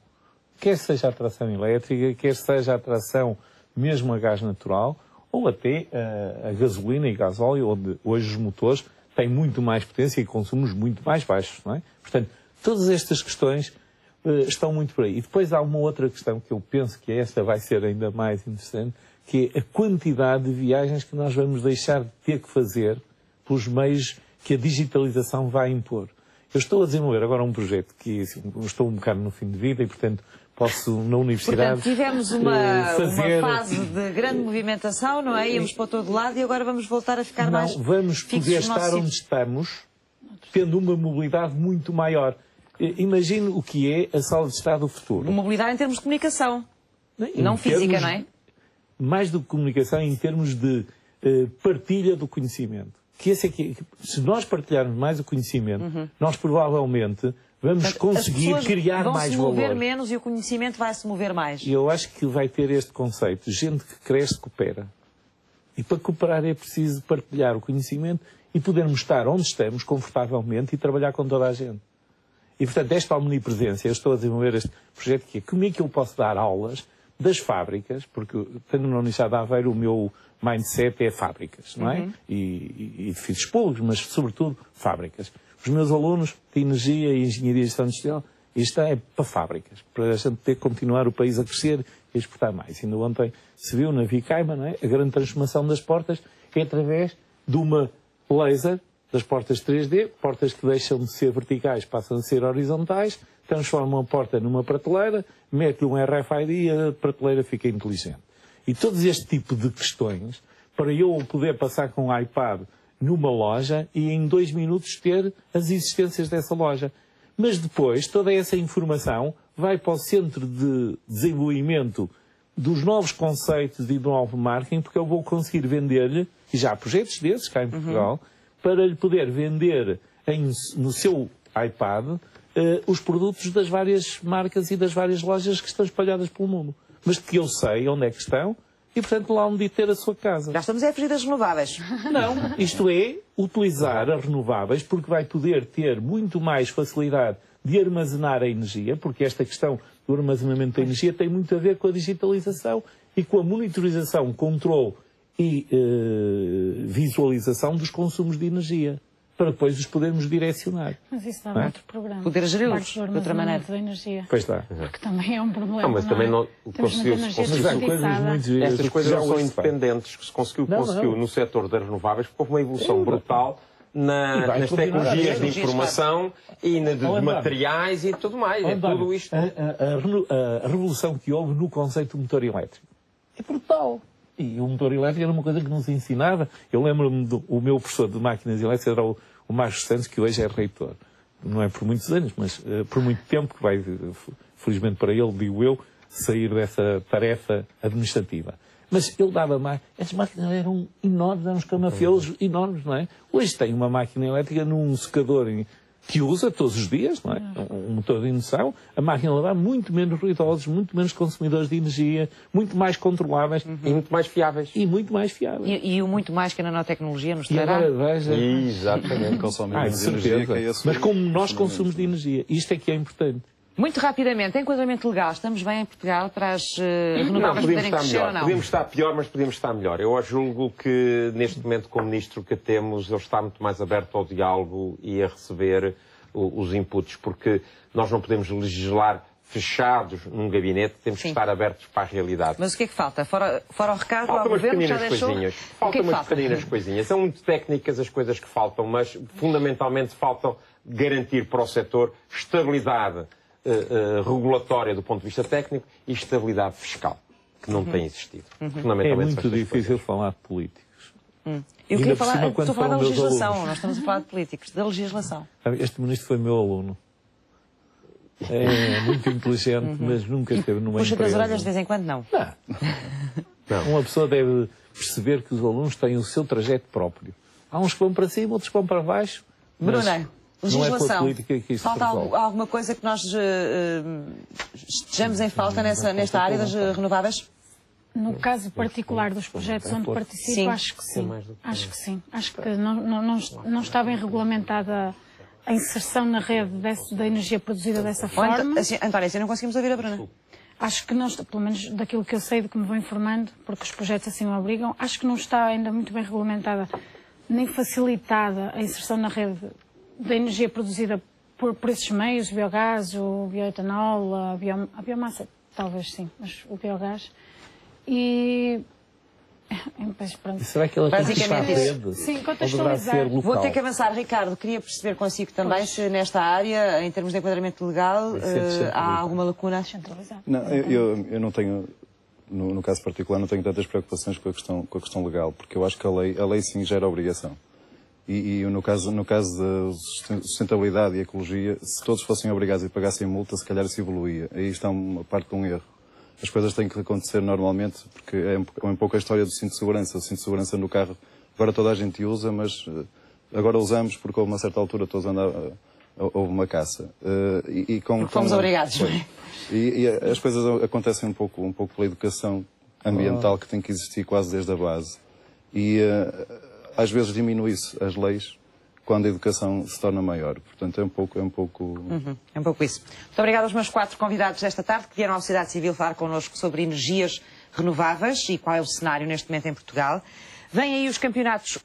quer seja a tração elétrica, quer seja a tração mesmo a gás natural, ou até a, a gasolina e gasóleo, onde hoje os motores têm muito mais potência e consumos muito mais baixos, não é? Portanto, todas estas questões uh, estão muito por aí. E depois há uma outra questão que eu penso que esta vai ser ainda mais interessante, que é a quantidade de viagens que nós vamos deixar de ter que fazer pelos meios que a digitalização vai impor. Eu estou a desenvolver agora um projeto que assim, estou um bocado no fim de vida e, portanto, posso na universidade. Portanto, tivemos uma, eh, fazer... uma fase de grande movimentação, não é? Íamos para todo lado e agora vamos voltar a ficar não, mais. Vamos poder estar onde estamos, tendo uma mobilidade muito maior. Imagine o que é a sala de Estado do futuro. Mobilidade em termos de comunicação. Em não física, termos, não é? Mais do que comunicação, em termos de uh, partilha do conhecimento. Que esse aqui, se nós partilharmos mais o conhecimento, uhum. nós provavelmente vamos conseguir criar vão mais se valor. mover menos e o conhecimento vai se mover mais. E eu acho que vai ter este conceito. Gente que cresce, coopera. E para cooperar é preciso partilhar o conhecimento e podermos estar onde estamos, confortavelmente, e trabalhar com toda a gente. E, portanto, esta omnipresença, eu estou a desenvolver este projeto que é como é que eu posso dar aulas das fábricas, porque tendo na Universidade de Aveiro o meu mindset é fábricas, não é? Uhum. E, e, e edifícios públicos, mas sobretudo fábricas. Os meus alunos de Energia e Engenharia e Gestão Industrial, isto é para fábricas, para a gente ter que continuar o país a crescer e exportar mais. Ainda ontem se viu na Vicaima, não é? A grande transformação das portas é através de uma laser das portas 3D, portas que deixam de ser verticais passam a ser horizontais, transformam a porta numa prateleira, mete um RFID e a prateleira fica inteligente. E todos este tipo de questões, para eu poder passar com o iPad numa loja e em dois minutos ter as existências dessa loja. Mas depois, toda essa informação vai para o centro de desenvolvimento dos novos conceitos e do novo marketing, porque eu vou conseguir vender-lhe, e já há projetos desses cá em uhum. Portugal, uhum. para lhe poder vender em, no seu iPad uh, os produtos das várias marcas e das várias lojas que estão espalhadas pelo mundo. Mas que eu sei onde é que estão, e, portanto, lá onde ter a sua casa. Já estamos a fugir das renováveis. Não, isto é, utilizar as renováveis, porque vai poder ter muito mais facilidade de armazenar a energia, porque esta questão do armazenamento da energia tem muito a ver com a digitalização e com a monitorização, controle e uh, visualização dos consumos de energia para depois os podermos direcionar. Mas isso dá é? outro programa. Poder geri-los de outra maneira. Da energia. Pois está. Porque também é um problema. Não, mas não também é? não conseguiu-se. Conseguiu Estas coisas não são independentes, que se conseguiu, não, conseguiu não. no setor das renováveis, porque houve uma evolução brutal. Na, nas tecnologias de informação e na, de, de materiais e tudo mais. É tudo isto. A, a, a, a revolução que houve no conceito do motor elétrico é brutal. E o motor elétrico era uma coisa que não se ensinava. Eu lembro-me do o meu professor de máquinas elétricas, era o, o Marcos Santos, que hoje é reitor. Não é por muitos anos, mas uh, por muito tempo, que vai, felizmente para ele, digo eu, sair dessa tarefa administrativa. Mas ele dava mais. As máquinas eram enormes, eram uns camafeulos enormes, não é? Hoje tem uma máquina elétrica num secador em, que usa todos os dias, não é? Um motor de indução, a máquina levar muito menos ruidosos, muito menos consumidores de energia, muito mais controláveis. Uhum. E muito mais fiáveis. E muito mais fiáveis. E, e o muito mais que a nanotecnologia nos trará. E agora veja... Exatamente, consome ah, menos energia. Que é Mas como nós consumos de energia, isto é que é importante. Muito rapidamente, enquadramento legal, estamos bem em Portugal para as uh, renováveis não, poderem crescer melhor. ou não? Podemos estar pior, mas podemos estar melhor. Eu julgo que neste momento, como ministro que temos, ele está muito mais aberto ao diálogo e a receber os inputs, porque nós não podemos legislar fechados num gabinete, temos Sim. que estar abertos para a realidade. Mas o que é que falta? Fora, fora o recado, falta o governo já deixou... Coisinhas. Falta que é que umas falta? pequeninas coisinhas. São muito técnicas as coisas que faltam, mas fundamentalmente faltam garantir para o setor estabilidade uh, regulatória do ponto de vista técnico e estabilidade fiscal, que não uhum. tem existido. Uhum. É muito difícil falar de políticos. Hum. Eu queria falar, estou a falar da legislação, nós estamos a falar de políticos, da legislação. Este ministro foi meu aluno. É muito inteligente, uhum. mas nunca esteve numa Puxa empresa. das orelhas de vez em quando, não. Não. não. Uma pessoa deve perceber que os alunos têm o seu trajeto próprio. Há uns que vão para cima, outros que vão para baixo. Bruna, legislação. Não é que isso Falta resolve. alguma coisa que nós uh, estejamos em falta nessa, nesta área das renováveis? No caso particular dos projetos onde participo, sim. acho que sim. Acho que sim. Acho que não, não, não, não está bem regulamentada a inserção na rede desse, da energia produzida dessa forma. Assim, Antónia, assim não conseguimos ouvir a Bruna. Acho que não, pelo menos daquilo que eu sei, do que me vou informando, porque os projetos assim o obrigam, acho que não está ainda muito bem regulamentada nem facilitada a inserção na rede da energia produzida por, por esses meios, o biogás, o bioetanol, a, bio, a biomassa, talvez sim, mas o biogás. E E será que ela tem que estar rede? Sim, contextualizar. Vou ter que avançar, Ricardo. Queria perceber consigo também se nesta área, em termos de enquadramento legal, eh, há alguma lacuna. Não, eu, eu- eu não tenho, no, no caso particular, não tenho tantas preocupações com a questão, com a questão legal, porque eu acho que a lei, a lei sim gera obrigação. E, e no caso, no caso da susten- sustentabilidade e ecologia, se todos fossem obrigados e pagassem multa, se calhar isso evoluía. Aí está uma parte de um erro. As coisas têm que acontecer normalmente, porque é um, é pouco a história do cinto de segurança. O cinto de segurança no carro, agora toda a gente usa, mas eh, agora usamos porque houve uma certa altura todos andavam, houve uma caça. Eh, e, e com, fomos com- obrigados, não é? e, e as coisas acontecem um pouco, um pouco pela educação ambiental que tem que existir quase desde a base. E eh, às vezes diminui-se as leis quando a educação se torna maior. Portanto, é um pouco. É um pouco... Uhum, é um pouco isso. Muito obrigada aos meus quatro convidados desta tarde que vieram à Sociedade Civil falar connosco sobre energias renováveis e qual é o cenário neste momento em Portugal. Vêm aí os campeonatos.